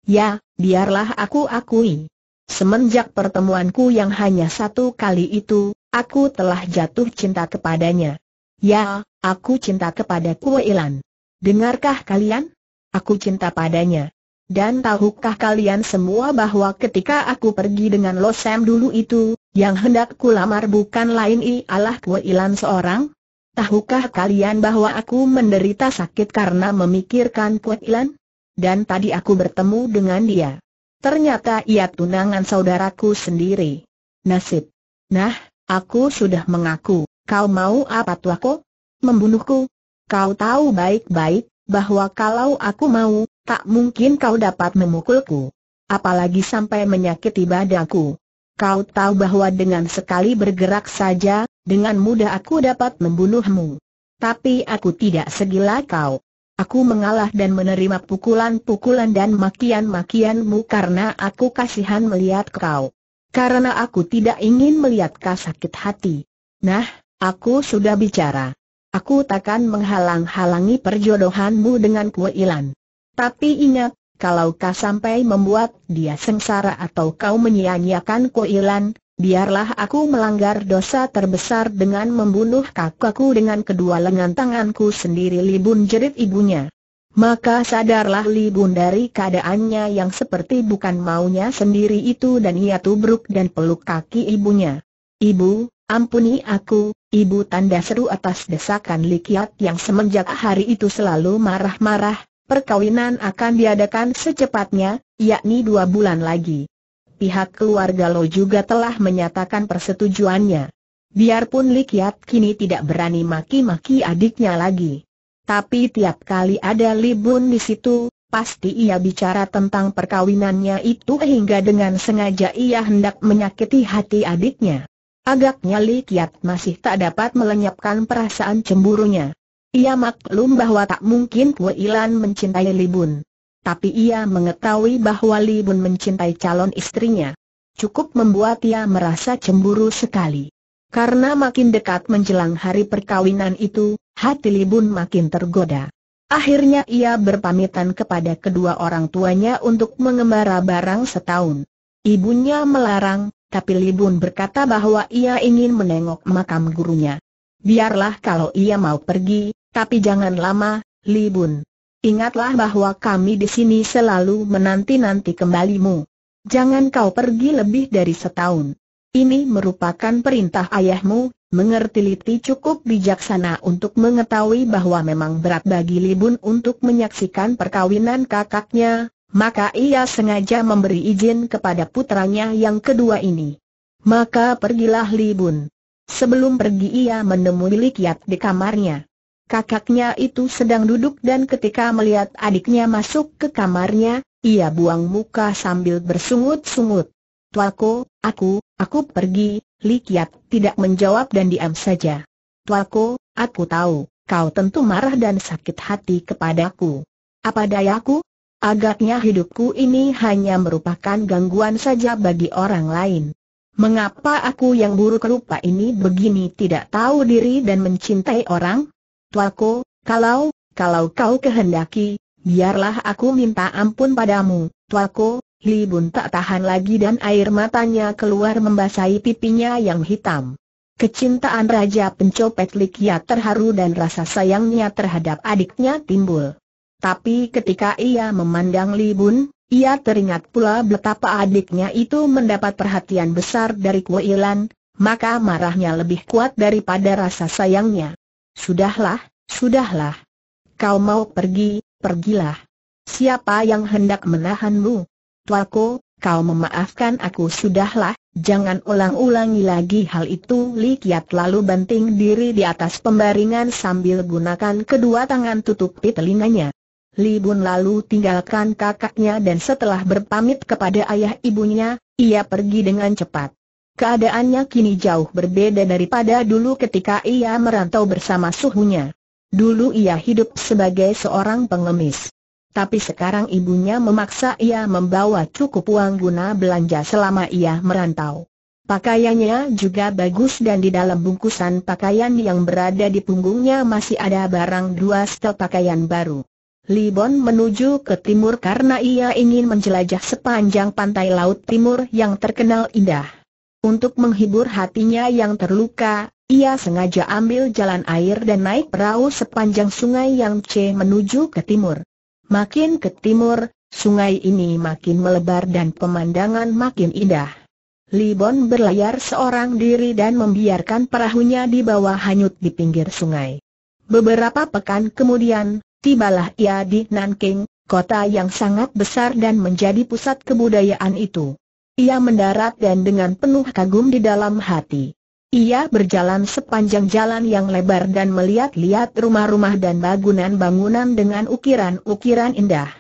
Ya, biarlah aku akui. Semenjak pertemuanku yang hanya satu kali itu, aku telah jatuh cinta kepadanya. Ya, aku cinta kepada Kue Ilan. Dengarkah kalian? Aku cinta padanya. Dan tahukah kalian semua bahwa ketika aku pergi dengan Lo Sam dulu itu, yang hendak kulamar bukan lain ialah Ilan seorang? Tahukah kalian bahwa aku menderita sakit karena memikirkan Ilan? Dan tadi aku bertemu dengan dia. Ternyata ia tunangan saudaraku sendiri. Nasib. Nah, aku sudah mengaku. Kau mau apa tuaku? Membunuhku? Kau tahu baik-baik, bahwa kalau aku mau, tak mungkin kau dapat memukulku. Apalagi sampai menyakiti badanku. Kau tahu bahwa dengan sekali bergerak saja, dengan mudah aku dapat membunuhmu. Tapi aku tidak segila kau. Aku mengalah dan menerima pukulan-pukulan dan makian-makianmu karena aku kasihan melihat kau. Karena aku tidak ingin melihat kau sakit hati. Nah, aku sudah bicara. Aku takkan menghalang-halangi perjodohanmu dengan Kue Ilan. Tapi ingat, kalau kau sampai membuat dia sengsara atau kau menyia-nyiakan Kue Ilan, biarlah aku melanggar dosa terbesar dengan membunuh kakakku dengan kedua lengan tanganku sendiri Libun jerit ibunya. Maka sadarlah Libun dari keadaannya yang seperti bukan maunya sendiri itu dan ia tubruk dan peluk kaki ibunya. Ibu, ampuni aku, Ibu tanda seru atas desakan Likiat yang semenjak hari itu selalu marah-marah, perkawinan akan diadakan secepatnya, yakni dua bulan lagi. Pihak keluarga Lo juga telah menyatakan persetujuannya. Biarpun Likiat kini tidak berani maki-maki adiknya lagi. Tapi tiap kali ada Libun di situ, pasti ia bicara tentang perkawinannya itu hingga dengan sengaja ia hendak menyakiti hati adiknya. Agaknya Li Kiat masih tak dapat melenyapkan perasaan cemburunya. Ia maklum bahwa tak mungkin Pue Ilan mencintai Li Bun. Tapi ia mengetahui bahwa Li Bun mencintai calon istrinya. Cukup membuat ia merasa cemburu sekali. Karena makin dekat menjelang hari perkawinan itu, hati Li Bun makin tergoda. Akhirnya ia berpamitan kepada kedua orang tuanya untuk mengembara barang setahun. Ibunya melarang, tapi Libun berkata bahwa ia ingin menengok makam gurunya. Biarlah kalau ia mau pergi, tapi jangan lama, Libun. Ingatlah bahwa kami di sini selalu menanti-nanti kembalimu. Jangan kau pergi lebih dari setahun. Ini merupakan perintah ayahmu, mengerti Liti cukup bijaksana untuk mengetahui bahwa memang berat bagi Libun untuk menyaksikan perkawinan kakaknya, maka ia sengaja memberi izin kepada putranya yang kedua ini. Maka pergilah Li Bun. Sebelum pergi ia menemui Li Kiat di kamarnya. Kakaknya itu sedang duduk dan ketika melihat adiknya masuk ke kamarnya, ia buang muka sambil bersungut-sungut. Tuaku, aku, aku pergi, Li Kiat tidak menjawab dan diam saja. Tuaku, aku tahu, kau tentu marah dan sakit hati kepadaku. Apa dayaku? Agaknya hidupku ini hanya merupakan gangguan saja bagi orang lain. Mengapa aku yang buruk rupa ini begini tidak tahu diri dan mencintai orang? Tuaku, kalau, kalau kau kehendaki, biarlah aku minta ampun padamu, tuaku, Li Bun tak tahan lagi dan air matanya keluar membasahi pipinya yang hitam. Kecintaan Raja Pencopet Likia terharu dan rasa sayangnya terhadap adiknya timbul. Tapi ketika ia memandang Li Bun, ia teringat pula betapa adiknya itu mendapat perhatian besar dari Kuilan, maka marahnya lebih kuat daripada rasa sayangnya. Sudahlah, sudahlah. Kau mau pergi, pergilah. Siapa yang hendak menahanmu? Tuaku, kau memaafkan aku sudahlah, jangan ulang-ulangi lagi hal itu. Li Kiat lalu banting diri di atas pembaringan sambil gunakan kedua tangan tutupi telinganya. Li Bun lalu tinggalkan kakaknya dan setelah berpamit kepada ayah ibunya, ia pergi dengan cepat. Keadaannya kini jauh berbeda daripada dulu ketika ia merantau bersama suhunya. Dulu ia hidup sebagai seorang pengemis. Tapi sekarang ibunya memaksa ia membawa cukup uang guna belanja selama ia merantau. Pakaiannya juga bagus dan di dalam bungkusan pakaian yang berada di punggungnya masih ada barang dua setel pakaian baru. Li Bon menuju ke timur karena ia ingin menjelajah sepanjang pantai laut timur yang terkenal indah. Untuk menghibur hatinya yang terluka, ia sengaja ambil jalan air dan naik perahu sepanjang sungai yang C menuju ke timur. Makin ke timur, sungai ini makin melebar dan pemandangan makin indah. Li Bon berlayar seorang diri dan membiarkan perahunya di bawah hanyut di pinggir sungai. Beberapa pekan kemudian, tibalah ia di Nanking, kota yang sangat besar dan menjadi pusat kebudayaan itu. Ia mendarat dan dengan penuh kagum di dalam hati. Ia berjalan sepanjang jalan yang lebar dan melihat-lihat rumah-rumah dan bangunan-bangunan dengan ukiran-ukiran indah.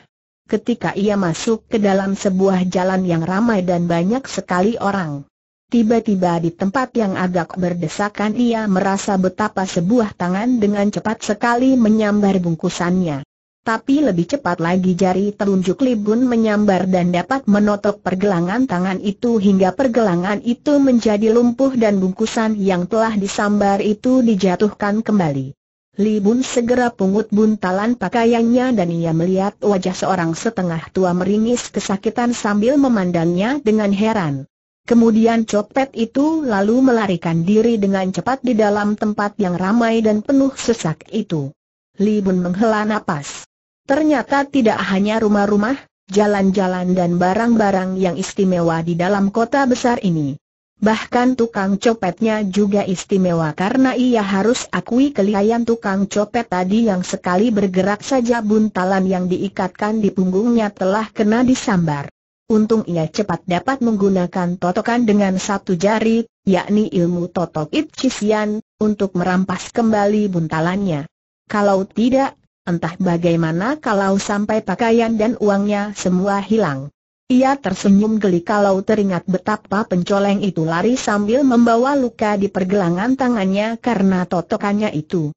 Ketika ia masuk ke dalam sebuah jalan yang ramai dan banyak sekali orang. Tiba-tiba di tempat yang agak berdesakan ia merasa betapa sebuah tangan dengan cepat sekali menyambar bungkusannya tapi lebih cepat lagi jari telunjuk Libun menyambar dan dapat menotok pergelangan tangan itu hingga pergelangan itu menjadi lumpuh dan bungkusan yang telah disambar itu dijatuhkan kembali. Libun segera pungut buntalan pakaiannya dan ia melihat wajah seorang setengah tua meringis kesakitan sambil memandangnya dengan heran. Kemudian copet itu lalu melarikan diri dengan cepat di dalam tempat yang ramai dan penuh sesak itu. Libun menghela napas. Ternyata tidak hanya rumah-rumah, jalan-jalan dan barang-barang yang istimewa di dalam kota besar ini. Bahkan tukang copetnya juga istimewa karena ia harus akui kelihayan tukang copet tadi yang sekali bergerak saja buntalan yang diikatkan di punggungnya telah kena disambar. Untung ia cepat dapat menggunakan totokan dengan satu jari, yakni ilmu totok Itchisian, untuk merampas kembali buntalannya. Kalau tidak, entah bagaimana kalau sampai pakaian dan uangnya semua hilang. Ia tersenyum geli kalau teringat betapa pencoleng itu lari sambil membawa luka di pergelangan tangannya karena totokannya itu.